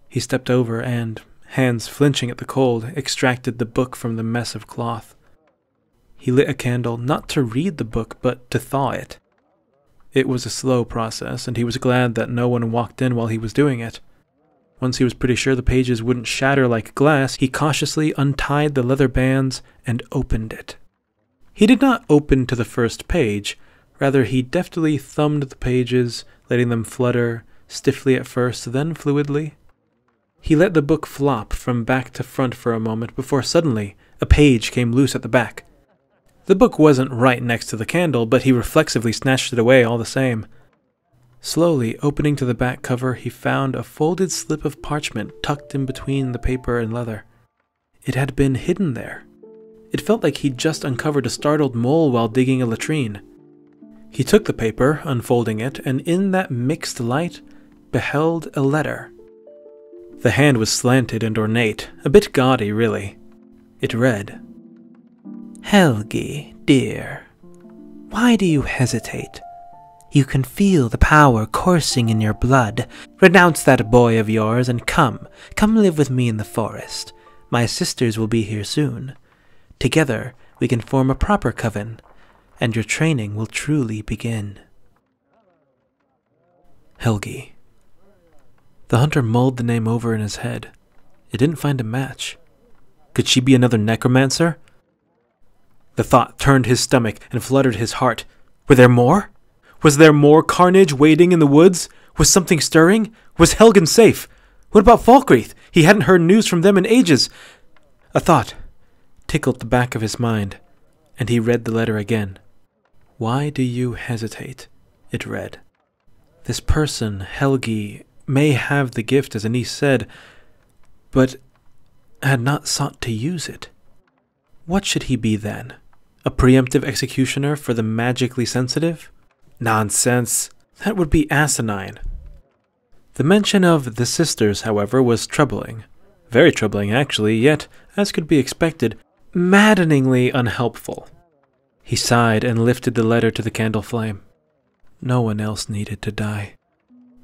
He stepped over and, hands flinching at the cold, extracted the book from the mess of cloth. He lit a candle not to read the book, but to thaw it. It was a slow process, and he was glad that no one walked in while he was doing it. Once he was pretty sure the pages wouldn't shatter like glass, he cautiously untied the leather bands and opened it. He did not open to the first page, rather, he deftly thumbed the pages, letting them flutter, stiffly at first, then fluidly. He let the book flop from back to front for a moment before suddenly a page came loose at the back. The book wasn't right next to the candle, but he reflexively snatched it away all the same. Slowly opening to the back cover, he found a folded slip of parchment tucked in between the paper and leather. It had been hidden there. It felt like he'd just uncovered a startled mole while digging a latrine. He took the paper, unfolding it, and in that mixed light beheld a letter. The hand was slanted and ornate, a bit gaudy, really. It read Helgi, dear, why do you hesitate? You can feel the power coursing in your blood. Renounce that boy of yours and come, come live with me in the forest. My sisters will be here soon. Together we can form a proper coven, and your training will truly begin. Helgi. The hunter mulled the name over in his head. It didn't find a match. Could she be another necromancer? The thought turned his stomach and fluttered his heart. Were there more? Was there more carnage waiting in the woods? Was something stirring? Was Helgen safe? What about Falkreath? He hadn't heard news from them in ages. A thought tickled the back of his mind, and he read the letter again. Why do you hesitate? It read. This person, Helgi, may have the gift, as Anise said, but had not sought to use it. What should he be then? A preemptive executioner for the magically sensitive? Nonsense. That would be asinine. The mention of the sisters, however, was troubling. Very troubling, actually, yet, as could be expected, maddeningly unhelpful. He sighed and lifted the letter to the candle flame. No one else needed to die.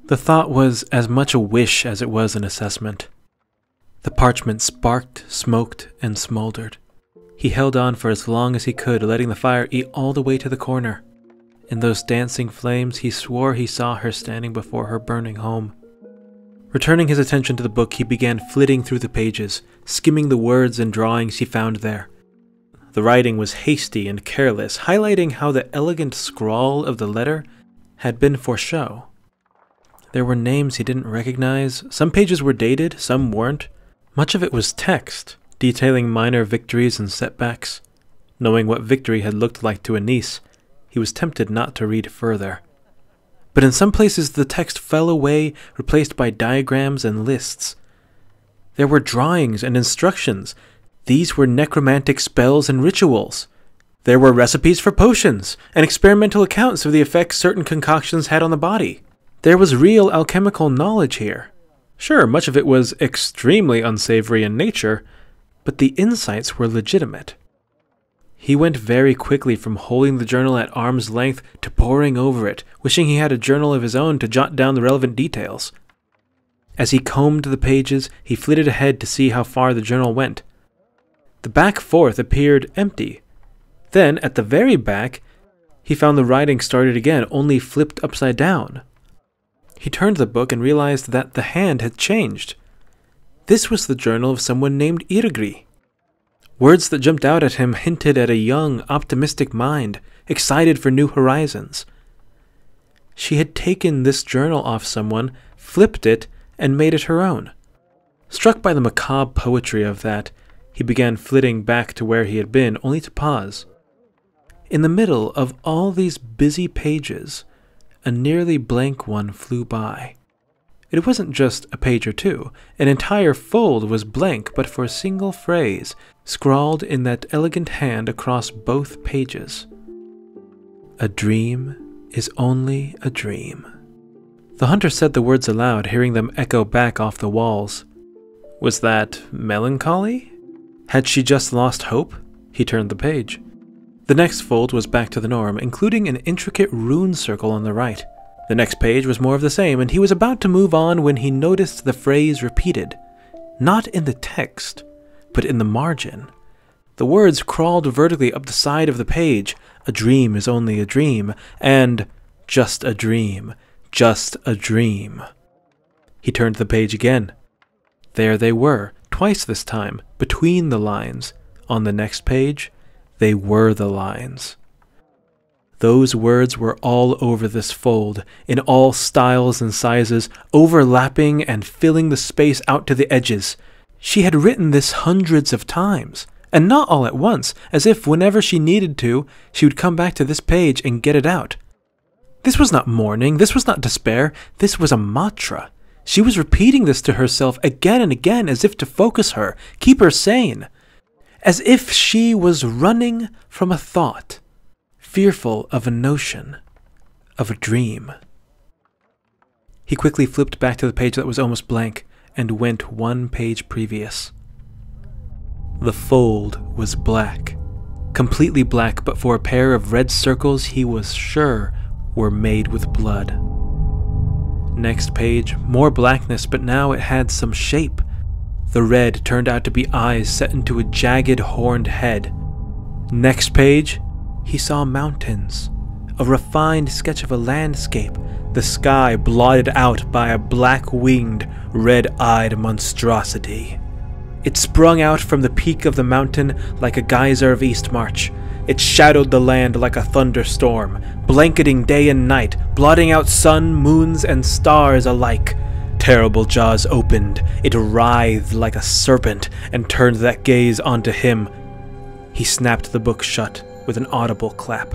The thought was as much a wish as it was an assessment. The parchment sparked, smoked, and smoldered. He held on for as long as he could, letting the fire eat all the way to the corner. In those dancing flames, he swore he saw her standing before her burning home. Returning his attention to the book, he began flitting through the pages, skimming the words and drawings he found there. The writing was hasty and careless, highlighting how the elegant scrawl of the letter had been for show. There were names he didn't recognize. Some pages were dated, some weren't. Much of it was text, detailing minor victories and setbacks. Knowing what victory had looked like to Anise, he was tempted not to read further. But in some places the text fell away, replaced by diagrams and lists. There were drawings and instructions. These were necromantic spells and rituals. There were recipes for potions and experimental accounts of the effects certain concoctions had on the body. There was real alchemical knowledge here. Sure, much of it was extremely unsavory in nature, but the insights were legitimate. He went very quickly from holding the journal at arm's length to poring over it, wishing he had a journal of his own to jot down the relevant details. As he combed the pages, he flitted ahead to see how far the journal went. The back fourth appeared empty. Then, at the very back, he found the writing started again, only flipped upside down. He turned the book and realized that the hand had changed. This was the journal of someone named Irgri. Words that jumped out at him hinted at a young, optimistic mind, excited for new horizons. She had taken this journal off someone, flipped it, and made it her own. Struck by the macabre poetry of that, he began flitting back to where he had been, only to pause. In the middle of all these busy pages, a nearly blank one flew by. It wasn't just a page or two, an entire fold was blank but for a single phrase, scrawled in that elegant hand across both pages. A dream is only a dream. The hunter said the words aloud, hearing them echo back off the walls. Was that melancholy? Had she just lost hope? He turned the page. The next fold was back to the norm, including an intricate rune circle on the right. The next page was more of the same, and he was about to move on when he noticed the phrase repeated. Not in the text, but in the margin. The words crawled vertically up the side of the page A dream is only a dream, and Just a dream, just a dream. He turned the page again. There they were, twice this time, between the lines. On the next page, they were the lines. Those words were all over this fold, in all styles and sizes, overlapping and filling the space out to the edges. She had written this hundreds of times, and not all at once, as if whenever she needed to, she would come back to this page and get it out. This was not mourning, this was not despair, this was a mantra. She was repeating this to herself again and again as if to focus her, keep her sane, as if she was running from a thought fearful of a notion, of a dream. He quickly flipped back to the page that was almost blank and went one page previous. The fold was black, completely black, but for a pair of red circles he was sure were made with blood. Next page, more blackness, but now it had some shape. The red turned out to be eyes set into a jagged horned head. Next page, he saw mountains, a refined sketch of a landscape, the sky blotted out by a black winged, red eyed monstrosity. It sprung out from the peak of the mountain like a geyser of Eastmarch. It shadowed the land like a thunderstorm, blanketing day and night, blotting out sun, moons, and stars alike. Terrible jaws opened. It writhed like a serpent and turned that gaze onto him. He snapped the book shut with an audible clap.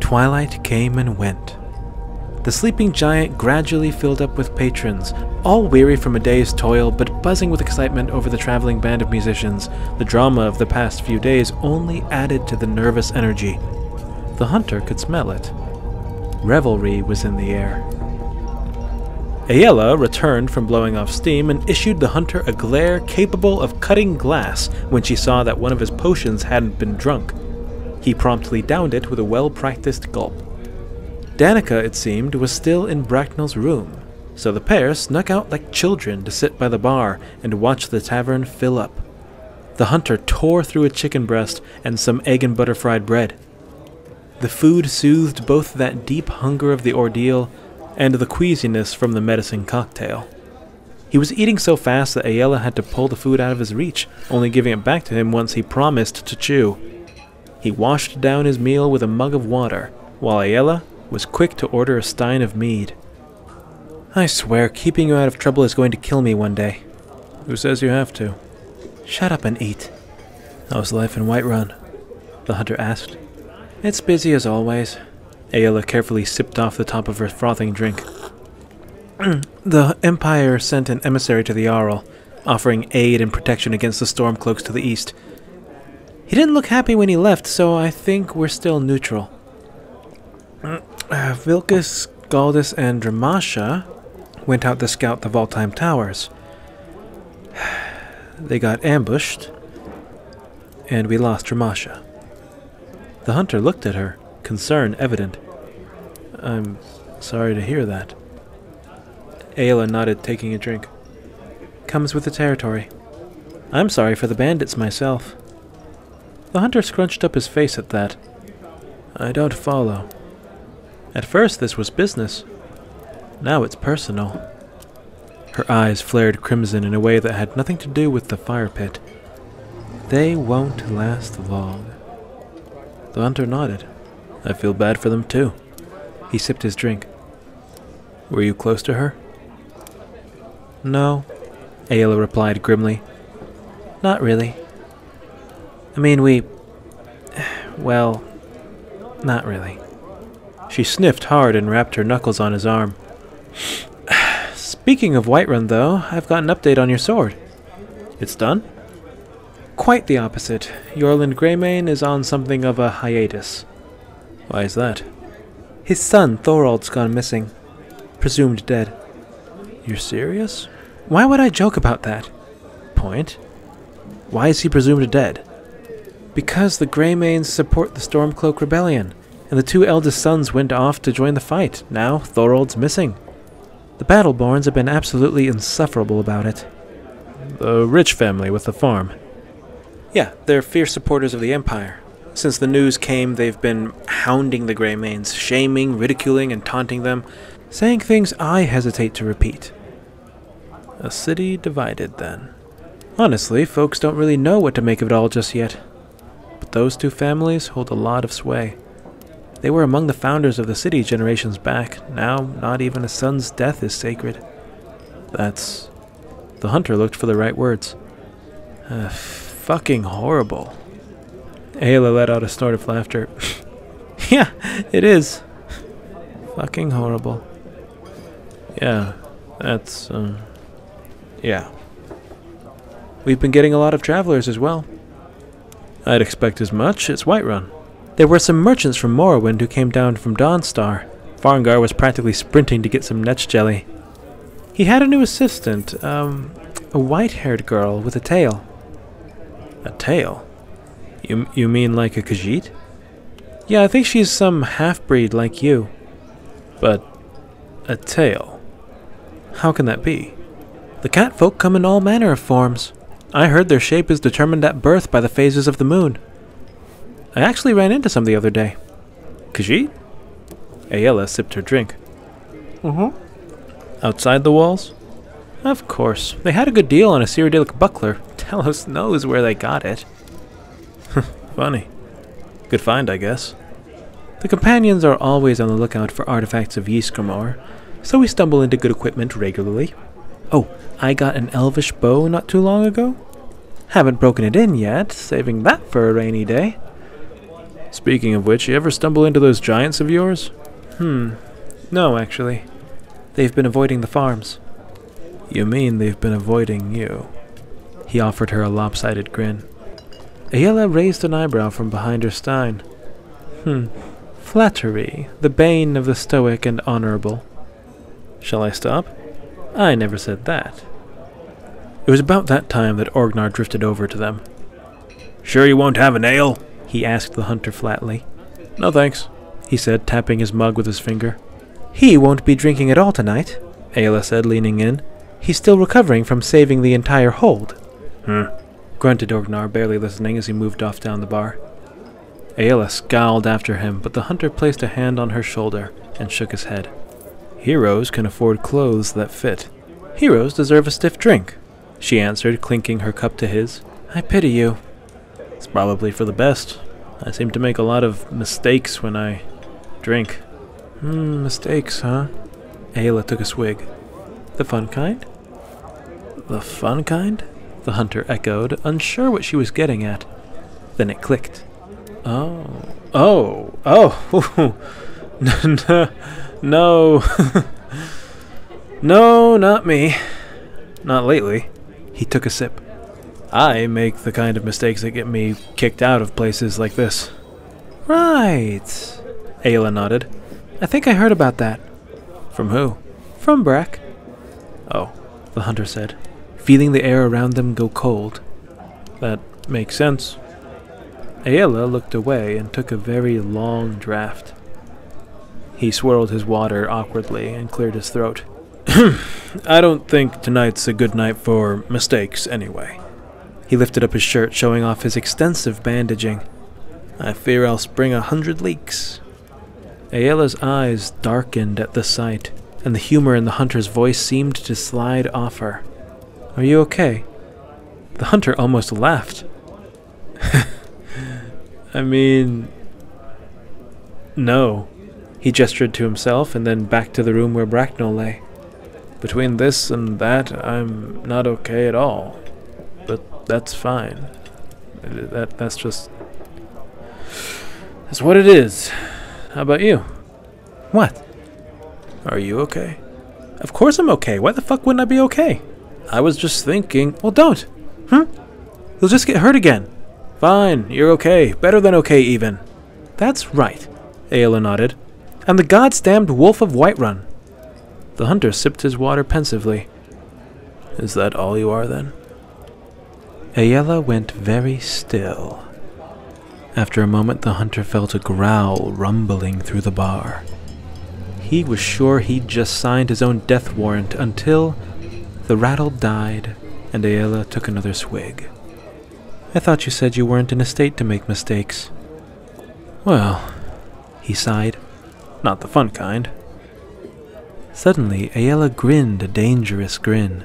Twilight came and went. The sleeping giant gradually filled up with patrons, all weary from a day's toil but buzzing with excitement over the traveling band of musicians. The drama of the past few days only added to the nervous energy. The hunter could smell it. Revelry was in the air. Aela returned from blowing off steam and issued the hunter a glare capable of cutting glass when she saw that one of his potions hadn't been drunk. He promptly downed it with a well practiced gulp. Danica, it seemed, was still in Bracknell's room, so the pair snuck out like children to sit by the bar and watch the tavern fill up. The hunter tore through a chicken breast and some egg and butter fried bread. The food soothed both that deep hunger of the ordeal and the queasiness from the medicine cocktail. He was eating so fast that Aela had to pull the food out of his reach, only giving it back to him once he promised to chew. He washed down his meal with a mug of water, while Aela was quick to order a stein of mead. I swear, keeping you out of trouble is going to kill me one day. Who says you have to? Shut up and eat. How's life in Whiterun? The hunter asked. It's busy as always. Aela carefully sipped off the top of her frothing drink. the Empire sent an emissary to the Jarl, offering aid and protection against the Stormcloaks to the east. He didn't look happy when he left, so I think we're still neutral. Uh, Vilkas, Galdus, and Dramasha went out to scout the Valtheim Towers. they got ambushed, and we lost Ramasha. The hunter looked at her, concern evident. I'm sorry to hear that. Aela nodded, taking a drink. Comes with the territory. I'm sorry for the bandits myself. The hunter scrunched up his face at that. I don't follow. At first, this was business. Now it's personal. Her eyes flared crimson in a way that had nothing to do with the fire pit. They won't last long. The hunter nodded. I feel bad for them too. He sipped his drink. Were you close to her? No, Aela replied grimly. Not really. I mean, we. Well, not really. She sniffed hard and rapped her knuckles on his arm. Speaking of Whiterun, though, I've got an update on your sword. It's done? Quite the opposite. Eorlund Greymane is on something of a hiatus. Why is that? His son, Thorald's gone missing. Presumed dead. You're serious? Why would I joke about that? Point. Why is he presumed dead? Because the Greymanes support the Stormcloak Rebellion, and the two eldest sons went off to join the fight. Now Thorald's missing. The Battleborns have been absolutely insufferable about it. The rich family with the farm. Yeah, they're fierce supporters of the Empire. Since the news came, they've been hounding the Greymanes, shaming, ridiculing, and taunting them, saying things I hesitate to repeat. A city divided, then. Honestly, folks don't really know what to make of it all just yet. But those two families hold a lot of sway. They were among the founders of the city generations back. Now, not even a son's death is sacred. That's. The hunter looked for the right words. Uh, fucking horrible. Aela let out a snort of laughter. yeah, it is. fucking horrible. Yeah, that's, um. Yeah. We've been getting a lot of travelers as well. I'd expect as much. It's Whiterun. There were some merchants from Morrowind who came down from Dawnstar. Farengar was practically sprinting to get some netch jelly. He had a new assistant, um, a white-haired girl with a tail. A tail? You, you mean like a Khajiit? Yeah, I think she's some half-breed like you. But a tail? How can that be? The catfolk come in all manner of forms. I heard their shape is determined at birth by the phases of the moon. I actually ran into some the other day. Khajiit? Aela sipped her drink. Mm-hmm. Outside the walls? Of course. They had a good deal on a Cyrodiilic buckler. Talos knows where they got it. Funny. Good find, I guess. The companions are always on the lookout for artifacts of Ysgramor, so we stumble into good equipment regularly. Oh, I got an elvish bow not too long ago. Haven't broken it in yet, saving that for a rainy day. Speaking of which, you ever stumble into those giants of yours? Hmm. No, actually. They've been avoiding the farms. You mean they've been avoiding you? He offered her a lopsided grin. Aela raised an eyebrow from behind her stein. Hmm. Flattery, the bane of the stoic and honorable. Shall I stop? I never said that. It was about that time that Orgnar drifted over to them. Sure you won't have an ale? He asked the hunter flatly. No thanks, he said, tapping his mug with his finger. He won't be drinking at all tonight, Aela said, leaning in. He's still recovering from saving the entire hold. Hmm, grunted Orgnar, barely listening as he moved off down the bar. Aela scowled after him, but the hunter placed a hand on her shoulder and shook his head. Heroes can afford clothes that fit. Heroes deserve a stiff drink, she answered, clinking her cup to his. I pity you. Probably for the best. I seem to make a lot of mistakes when I drink. Hmm, mistakes, huh? Aela took a swig. The fun kind? The fun kind? The hunter echoed, unsure what she was getting at. Then it clicked. Oh. Oh. Oh. no. No. no, not me. Not lately. He took a sip. I make the kind of mistakes that get me kicked out of places like this. Right. Aela nodded. I think I heard about that. From who? From Brack. Oh, the hunter said. feeling the air around them go cold. That makes sense. Aela looked away and took a very long draught. He swirled his water awkwardly and cleared his throat. I don't think tonight's a good night for mistakes, anyway. He lifted up his shirt, showing off his extensive bandaging. I fear I'll spring a hundred leaks. Aela's eyes darkened at the sight, and the humor in the hunter's voice seemed to slide off her. Are you okay? The hunter almost laughed. I mean. No. He gestured to himself and then back to the room where Bracknell lay. Between this and that, I'm not okay at all. That's fine. That that's just that's what it is. How about you? What? Are you okay? Of course I'm okay. Why the fuck wouldn't I be okay? I was just thinking. Well, don't. Hmm? You'll just get hurt again. Fine, you're okay. Better than okay, even. That's right. Aela nodded. I'm the god's damned wolf of Whiterun. The hunter sipped his water pensively. Is that all you are, then? Aela went very still. After a moment, the hunter felt a growl rumbling through the bar. He was sure he'd just signed his own death warrant until the rattle died and Aela took another swig. I thought you said you weren't in a state to make mistakes. Well, he sighed. Not the fun kind. Suddenly, Aela grinned a dangerous grin.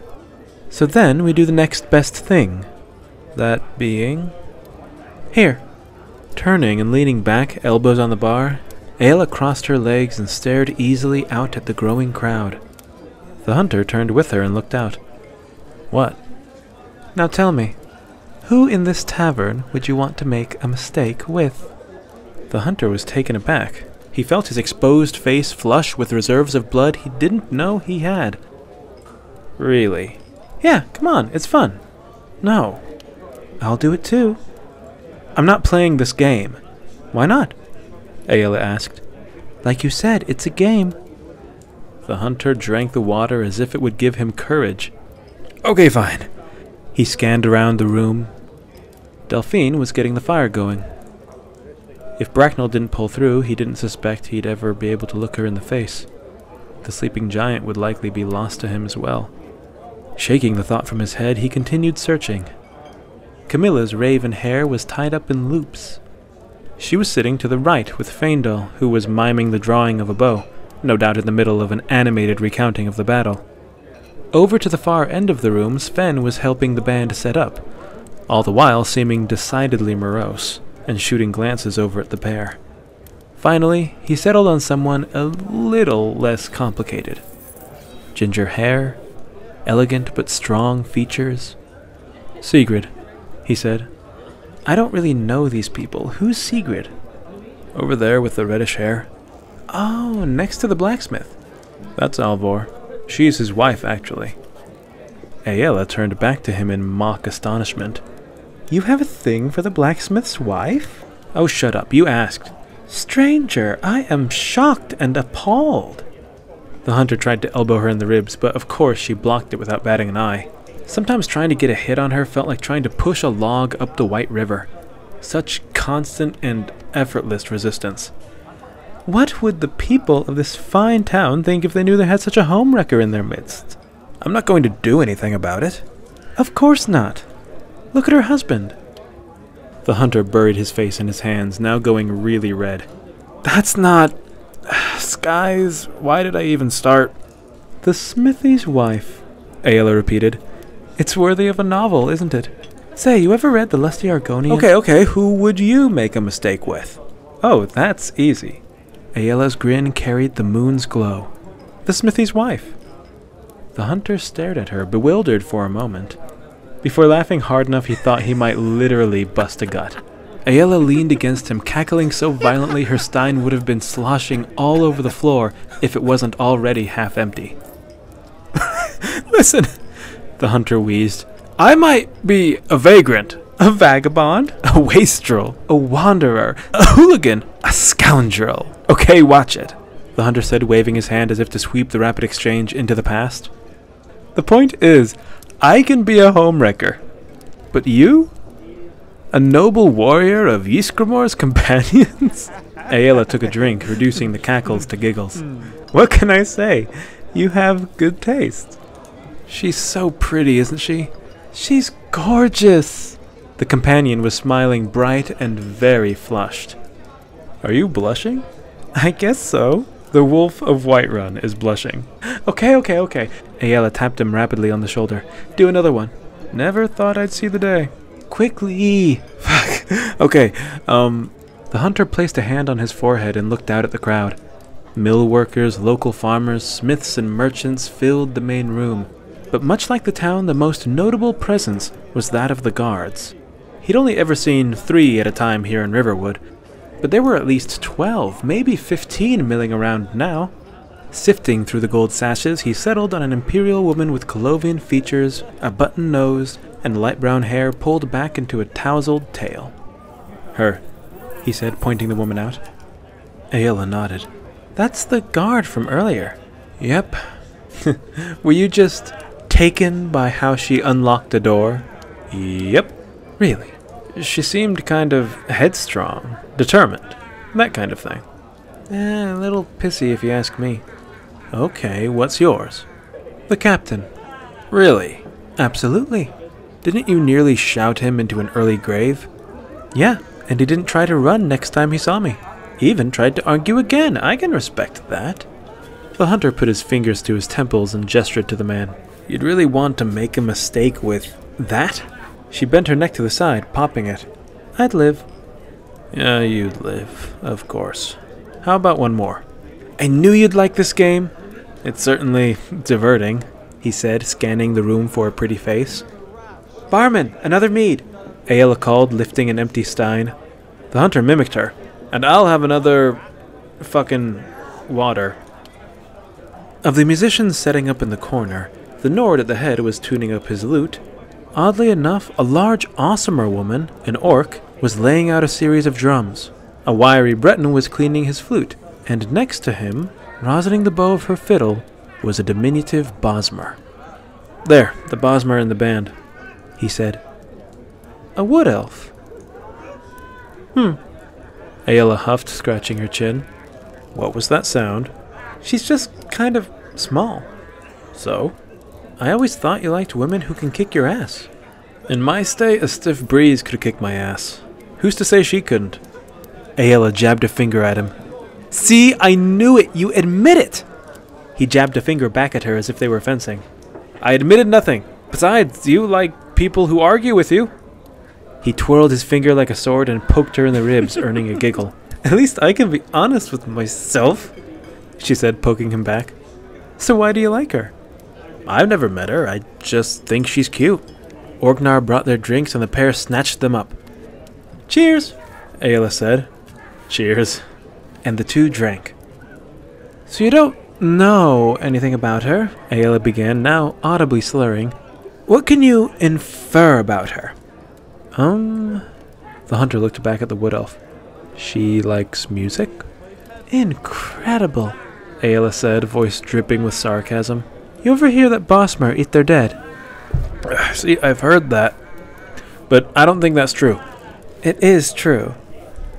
So then we do the next best thing. That being? Here. Turning and leaning back, elbows on the bar, Aela crossed her legs and stared easily out at the growing crowd. The hunter turned with her and looked out. What? Now tell me, who in this tavern would you want to make a mistake with? The hunter was taken aback. He felt his exposed face flush with reserves of blood he didn't know he had. Really? Yeah, come on, it's fun. No. I'll do it too. I'm not playing this game. Why not? Aela asked. Like you said, it's a game. The hunter drank the water as if it would give him courage. Okay, fine. He scanned around the room. Delphine was getting the fire going. If Bracknell didn't pull through, he didn't suspect he'd ever be able to look her in the face. The sleeping giant would likely be lost to him as well. Shaking the thought from his head, he continued searching. Camilla's raven hair was tied up in loops. She was sitting to the right with Faendal, who was miming the drawing of a bow, no doubt in the middle of an animated recounting of the battle. Over to the far end of the room, Sven was helping the band set up, all the while seeming decidedly morose and shooting glances over at the pair. Finally, he settled on someone a little less complicated. Ginger hair, elegant but strong features. Sigrid, he said. I don't really know these people. Who's Sigrid? Over there with the reddish hair. Oh, next to the blacksmith. That's Alvor. She's his wife, actually. Eh, Aela turned back to him in mock astonishment. You have a thing for the blacksmith's wife? Oh, shut up. You asked. Stranger, I am shocked and appalled. The hunter tried to elbow her in the ribs, but of course she blocked it without batting an eye. Sometimes trying to get a hit on her felt like trying to push a log up the White River. Such constant and effortless resistance. What would the people of this fine town think if they knew they had such a homewrecker in their midst? I'm not going to do anything about it. Of course not. Look at her husband. The hunter buried his face in his hands, now going really red. That's not. Skies, why did I even start? The smithy's wife, Aela repeated. It's worthy of a novel, isn't it? Say, you ever read The Lusty Argonian? Okay, okay, who would you make a mistake with? Oh, that's easy. Aela's grin carried the moon's glow. The smithy's wife. The hunter stared at her, bewildered for a moment, before laughing hard enough he thought he might literally bust a gut. Aela leaned against him, cackling so violently her stein would have been sloshing all over the floor if it wasn't already half empty. Listen, the hunter wheezed. I might be a vagrant, a vagabond, a wastrel, a wanderer, a hooligan, a scoundrel. Okay, watch it, the hunter said, waving his hand as if to sweep the rapid exchange into the past. The point is, I can be a homewrecker. But you? A noble warrior of Ysgramor's companions? Aela took a drink, reducing the cackles to giggles. Hmm. What can I say? You have good taste. She's so pretty, isn't she? She's gorgeous. The companion was smiling bright and very flushed. Are you blushing? I guess so. The wolf of Whiterun is blushing. Okay, okay, okay. Aela tapped him rapidly on the shoulder. Do another one. Never thought I'd see the day. Quickly! Fuck. okay, um. The hunter placed a hand on his forehead and looked out at the crowd. Mill workers, local farmers, smiths, and merchants filled the main room. But much like the town, the most notable presence was that of the guards. He'd only ever seen three at a time here in Riverwood, but there were at least twelve, maybe fifteen milling around now. Sifting through the gold sashes, he settled on an imperial woman with Colovian features, a button nose, and light brown hair pulled back into a tousled tail. Her, he said, pointing the woman out. Aela nodded. That's the guard from earlier. Yep. Were you just taken by how she unlocked the door? Yep. Really? She seemed kind of headstrong, determined, that kind of thing. Eh, a little pissy if you ask me. Okay, what's yours? The captain. Really? Absolutely. Didn't you nearly shout him into an early grave? Yeah, and he didn't try to run next time he saw me. He even tried to argue again. I can respect that. The hunter put his fingers to his temples and gestured to the man. You'd really want to make a mistake with that? She bent her neck to the side, popping it. I'd live. Yeah, you'd live, of course. How about one more? I knew you'd like this game. It's certainly diverting, he said, scanning the room for a pretty face. Barman, another mead, Aela called, lifting an empty stein. The hunter mimicked her. And I'll have another. fucking. water. Of the musicians setting up in the corner, the Nord at the head was tuning up his lute. Oddly enough, a large, Orsimer woman, an orc, was laying out a series of drums. A wiry Breton was cleaning his flute, and next to him, rosining the bow of her fiddle, was a diminutive Bosmer. There, the Bosmer in the band, he said. A wood elf. Hmm. Aela huffed, scratching her chin. What was that sound? She's just kind of small. So? I always thought you liked women who can kick your ass. In my stay, a stiff breeze could kick my ass. Who's to say she couldn't? Aela jabbed a finger at him. See, I knew it! You admit it! He jabbed a finger back at her as if they were fencing. I admitted nothing. Besides, you like people who argue with you. He twirled his finger like a sword and poked her in the ribs, earning a giggle. At least I can be honest with myself, she said, poking him back. So why do you like her? I've never met her. I just think she's cute. Orgnar brought their drinks and the pair snatched them up. Cheers, Aela said. Cheers. And the two drank. So you don't know anything about her? Aela began, now audibly slurring. What can you infer about her? Um. The hunter looked back at the wood elf. She likes music? Incredible, Aela said, voice dripping with sarcasm. You ever hear that Bosmer eat their dead? See, I've heard that. But I don't think that's true. It is true.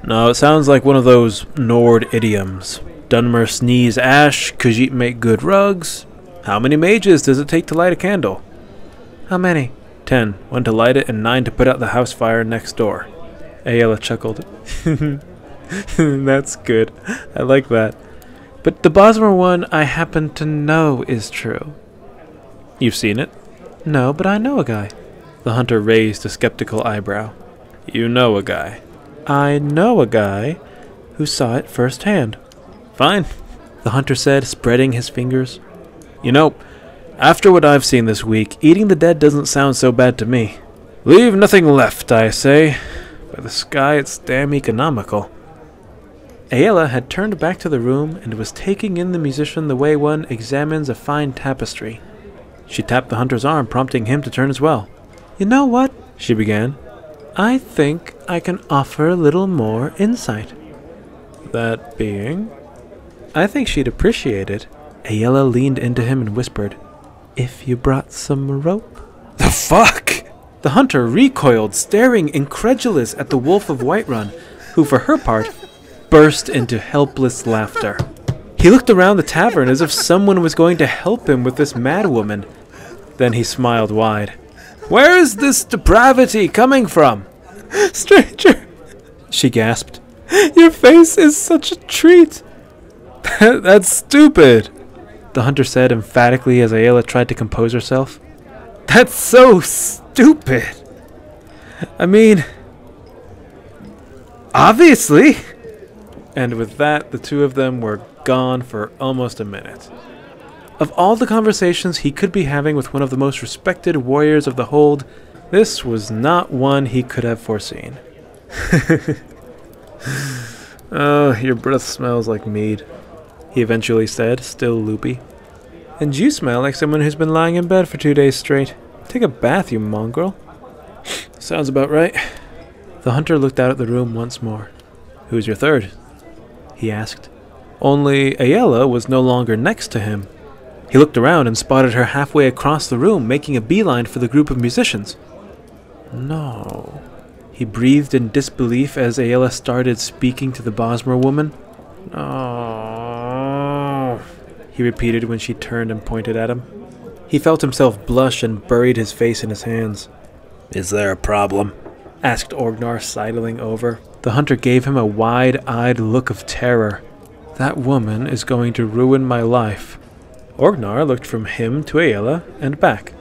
No, it sounds like one of those Nord idioms. Dunmer sneeze ash, Khajiit make good rugs. How many mages does it take to light a candle? How many? Ten. One to light it and nine to put out the house fire next door. Aela chuckled. That's good. I like that. But the Bosmer one I happen to know is true. You've seen it? No, but I know a guy. The hunter raised a skeptical eyebrow. You know a guy. I know a guy who saw it firsthand. Fine, the hunter said, spreading his fingers. You know, after what I've seen this week, eating the dead doesn't sound so bad to me. Leave nothing left, I say. By the sky, it's damn economical. Aela had turned back to the room and was taking in the musician the way one examines a fine tapestry. She tapped the hunter's arm, prompting him to turn as well. You know what? she began. I think I can offer a little more insight. That being? I think she'd appreciate it. Aela leaned into him and whispered, If you brought some rope? The fuck? The hunter recoiled, staring incredulous at the wolf of Whiterun, who, for her part, burst into helpless laughter. He looked around the tavern as if someone was going to help him with this madwoman. Then he smiled wide. Where is this depravity coming from? Stranger, she gasped. Your face is such a treat. That's stupid, the hunter said emphatically as Aela tried to compose herself. That's so stupid. I mean, obviously. And with that, the two of them were gone for almost a minute. Of all the conversations he could be having with one of the most respected warriors of the hold, this was not one he could have foreseen. oh, your breath smells like mead, he eventually said, still loopy. And you smell like someone who's been lying in bed for two days straight. Take a bath, you mongrel. Sounds about right. The hunter looked out at the room once more. Who's your third? He asked. Only Aela was no longer next to him. He looked around and spotted her halfway across the room, making a beeline for the group of musicians. No. He breathed in disbelief as Aela started speaking to the Bosmer woman. No. He repeated when she turned and pointed at him. He felt himself blush and buried his face in his hands. Is there a problem? Asked Orgnar, sidling over. The hunter gave him a wide eyed look of terror. That woman is going to ruin my life. Orgnar looked from him to Aela and back.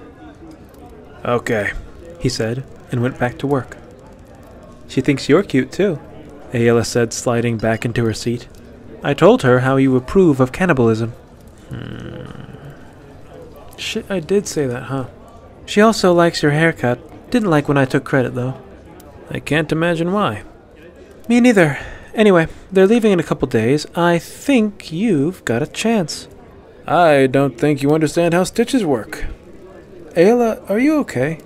Okay, he said, and went back to work. She thinks you're cute too, Aela said, sliding back into her seat. I told her how you approve of cannibalism. Hmm. Shit, I did say that, huh? She also likes your haircut. Didn't like when I took credit, though. I can't imagine why. Me neither. Anyway, they're leaving in a couple days. I think you've got a chance. I don't think you understand how stitches work. Aela, are you okay?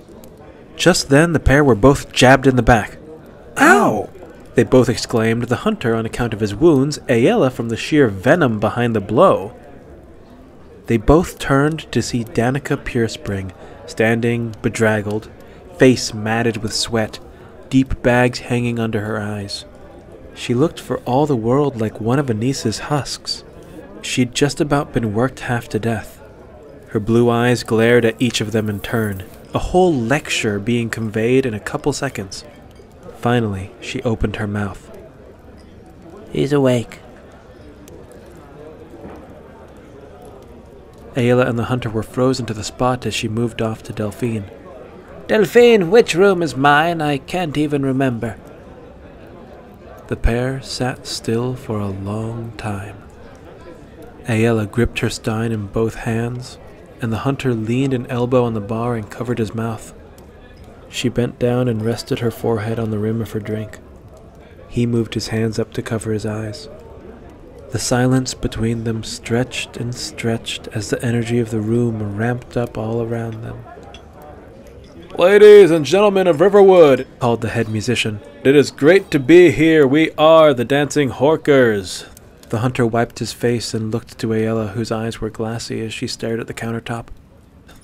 Just then, the pair were both jabbed in the back. Ow! They both exclaimed, the hunter on account of his wounds, Aela from the sheer venom behind the blow. They both turned to see Danica Pure-Spring, standing bedraggled, face matted with sweat, deep bags hanging under her eyes. She looked for all the world like one of Anise's husks. She'd just about been worked half to death. Her blue eyes glared at each of them in turn, a whole lecture being conveyed in a couple seconds. Finally, she opened her mouth. He's awake. Aela and the hunter were frozen to the spot as she moved off to Delphine. Delphine, which room is mine? I can't even remember. The pair sat still for a long time. Aela gripped her stein in both hands, and the hunter leaned an elbow on the bar and covered his mouth. She bent down and rested her forehead on the rim of her drink. He moved his hands up to cover his eyes. The silence between them stretched and stretched as the energy of the room ramped up all around them. Ladies and gentlemen of Riverwood, called the head musician, it is great to be here. We are the Dancing Horkers. The hunter wiped his face and looked to Aela, whose eyes were glassy as she stared at the countertop.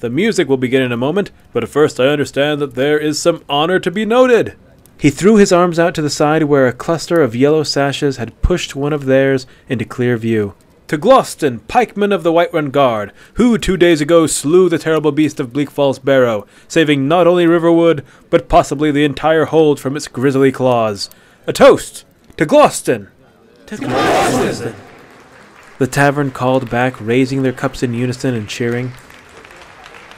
The music will begin in a moment, but first I understand that there is some honor to be noted. He threw his arms out to the side where a cluster of yellow sashes had pushed one of theirs into clear view. To Gloston, pikeman of the Whiterun Guard, who two days ago slew the terrible beast of Bleak Falls Barrow, saving not only Riverwood, but possibly the entire hold from its grisly claws. A toast to Gloston! To Gloston! The tavern called back, raising their cups in unison and cheering.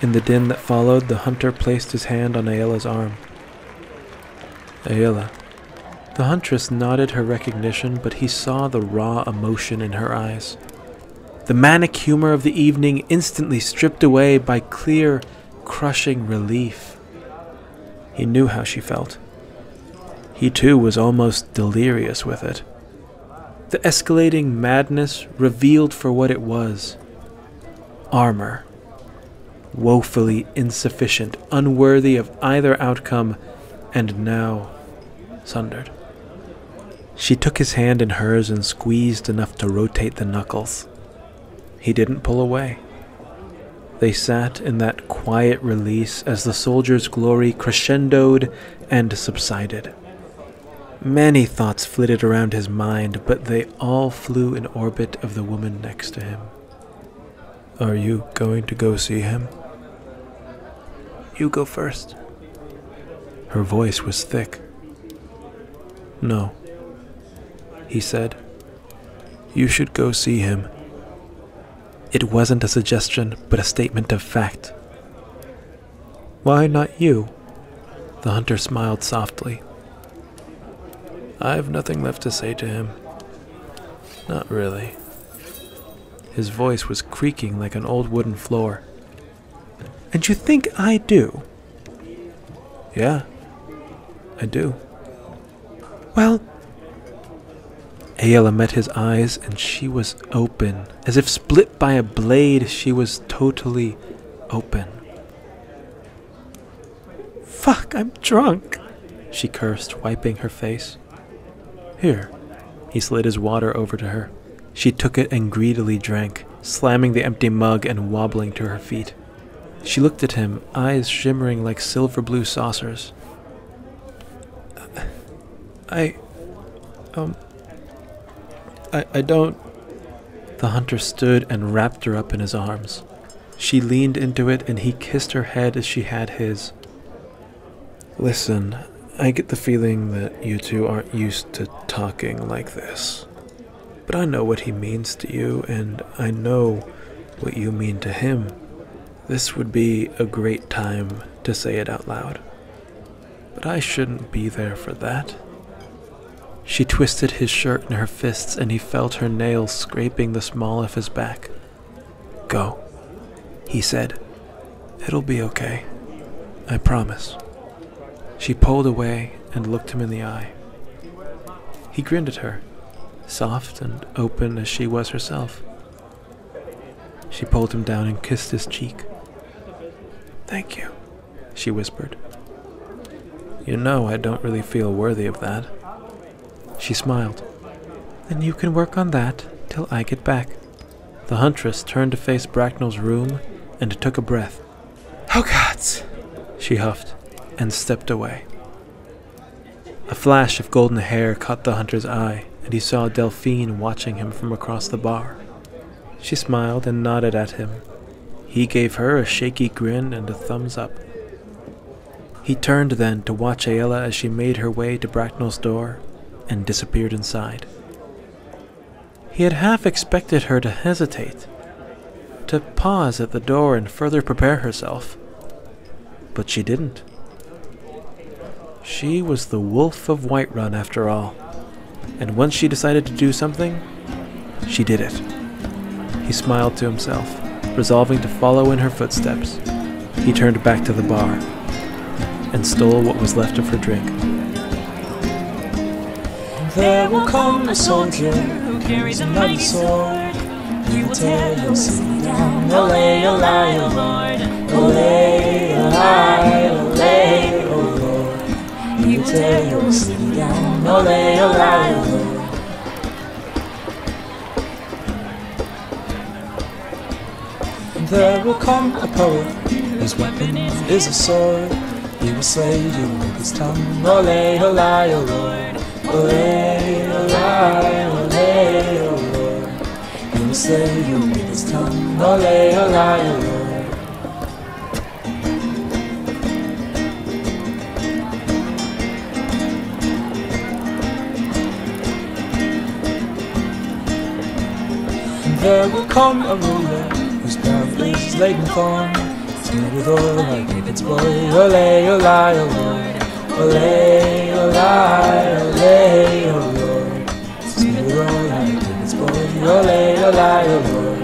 In the din that followed, the hunter placed his hand on Aela's arm. Aela. The huntress nodded her recognition, but he saw the raw emotion in her eyes. The manic humor of the evening instantly stripped away by clear, crushing relief. He knew how she felt. He too was almost delirious with it. The escalating madness revealed for what it was armor. Woefully insufficient, unworthy of either outcome, and now sundered. She took his hand in hers and squeezed enough to rotate the knuckles. He didn't pull away. They sat in that quiet release as the soldier's glory crescendoed and subsided. Many thoughts flitted around his mind, but they all flew in orbit of the woman next to him. Are you going to go see him? You go first. Her voice was thick. No, he said. You should go see him. It wasn't a suggestion, but a statement of fact. Why not you? The hunter smiled softly. I've nothing left to say to him. Not really. His voice was creaking like an old wooden floor. And you think I do? Yeah, I do. Well, Aela met his eyes and she was open. As if split by a blade, she was totally open. Fuck, I'm drunk, she cursed, wiping her face. Here. He slid his water over to her. She took it and greedily drank, slamming the empty mug and wobbling to her feet. She looked at him, eyes shimmering like silver blue saucers. I. Um. I, I don't. The hunter stood and wrapped her up in his arms. She leaned into it and he kissed her head as she had his. Listen, I get the feeling that you two aren't used to talking like this. But I know what he means to you, and I know what you mean to him. This would be a great time to say it out loud. But I shouldn't be there for that. She twisted his shirt in her fists, and he felt her nails scraping the small of his back. Go, he said. It'll be okay. I promise. She pulled away and looked him in the eye. He grinned at her, soft and open as she was herself. She pulled him down and kissed his cheek. Thank you, she whispered. You know I don't really feel worthy of that. She smiled. Then you can work on that till I get back. The huntress turned to face Bracknell's room and took a breath. Oh, gods, she huffed and stepped away. A flash of golden hair caught the hunter's eye, and he saw Delphine watching him from across the bar. She smiled and nodded at him. He gave her a shaky grin and a thumbs up. He turned then to watch Aela as she made her way to Bracknell's door and disappeared inside. He had half expected her to hesitate, to pause at the door and further prepare herself, but she didn't. She was the wolf of Whiterun after all, and once she decided to do something, she did it. He smiled to himself, resolving to follow in her footsteps. He turned back to the bar and stole what was left of her drink. There will come a soldier who carries a mighty sword. He will tear your city down. Olay, olay, O Lord. Olay, olay, olay, O Lord. He will tear your city down. Olay, olay, O Lord. There will come a poet whose weapon is a sword. He will slay you with his tongue. Olay, olay, O Lord. Olay, olay, olay, O Lord. He will slay you with his tongue. Olay, olay, O There will come a ruler whose path is laden thorn, smeared with oil like David's boy. Olay, olay, O Lord. Olay, olay, olay, O David's boy. Olay, olay, O Lord.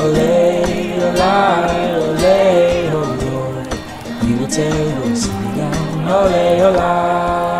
Olay, olay, olay, O Lord. He will tear your city down. Olay, olay.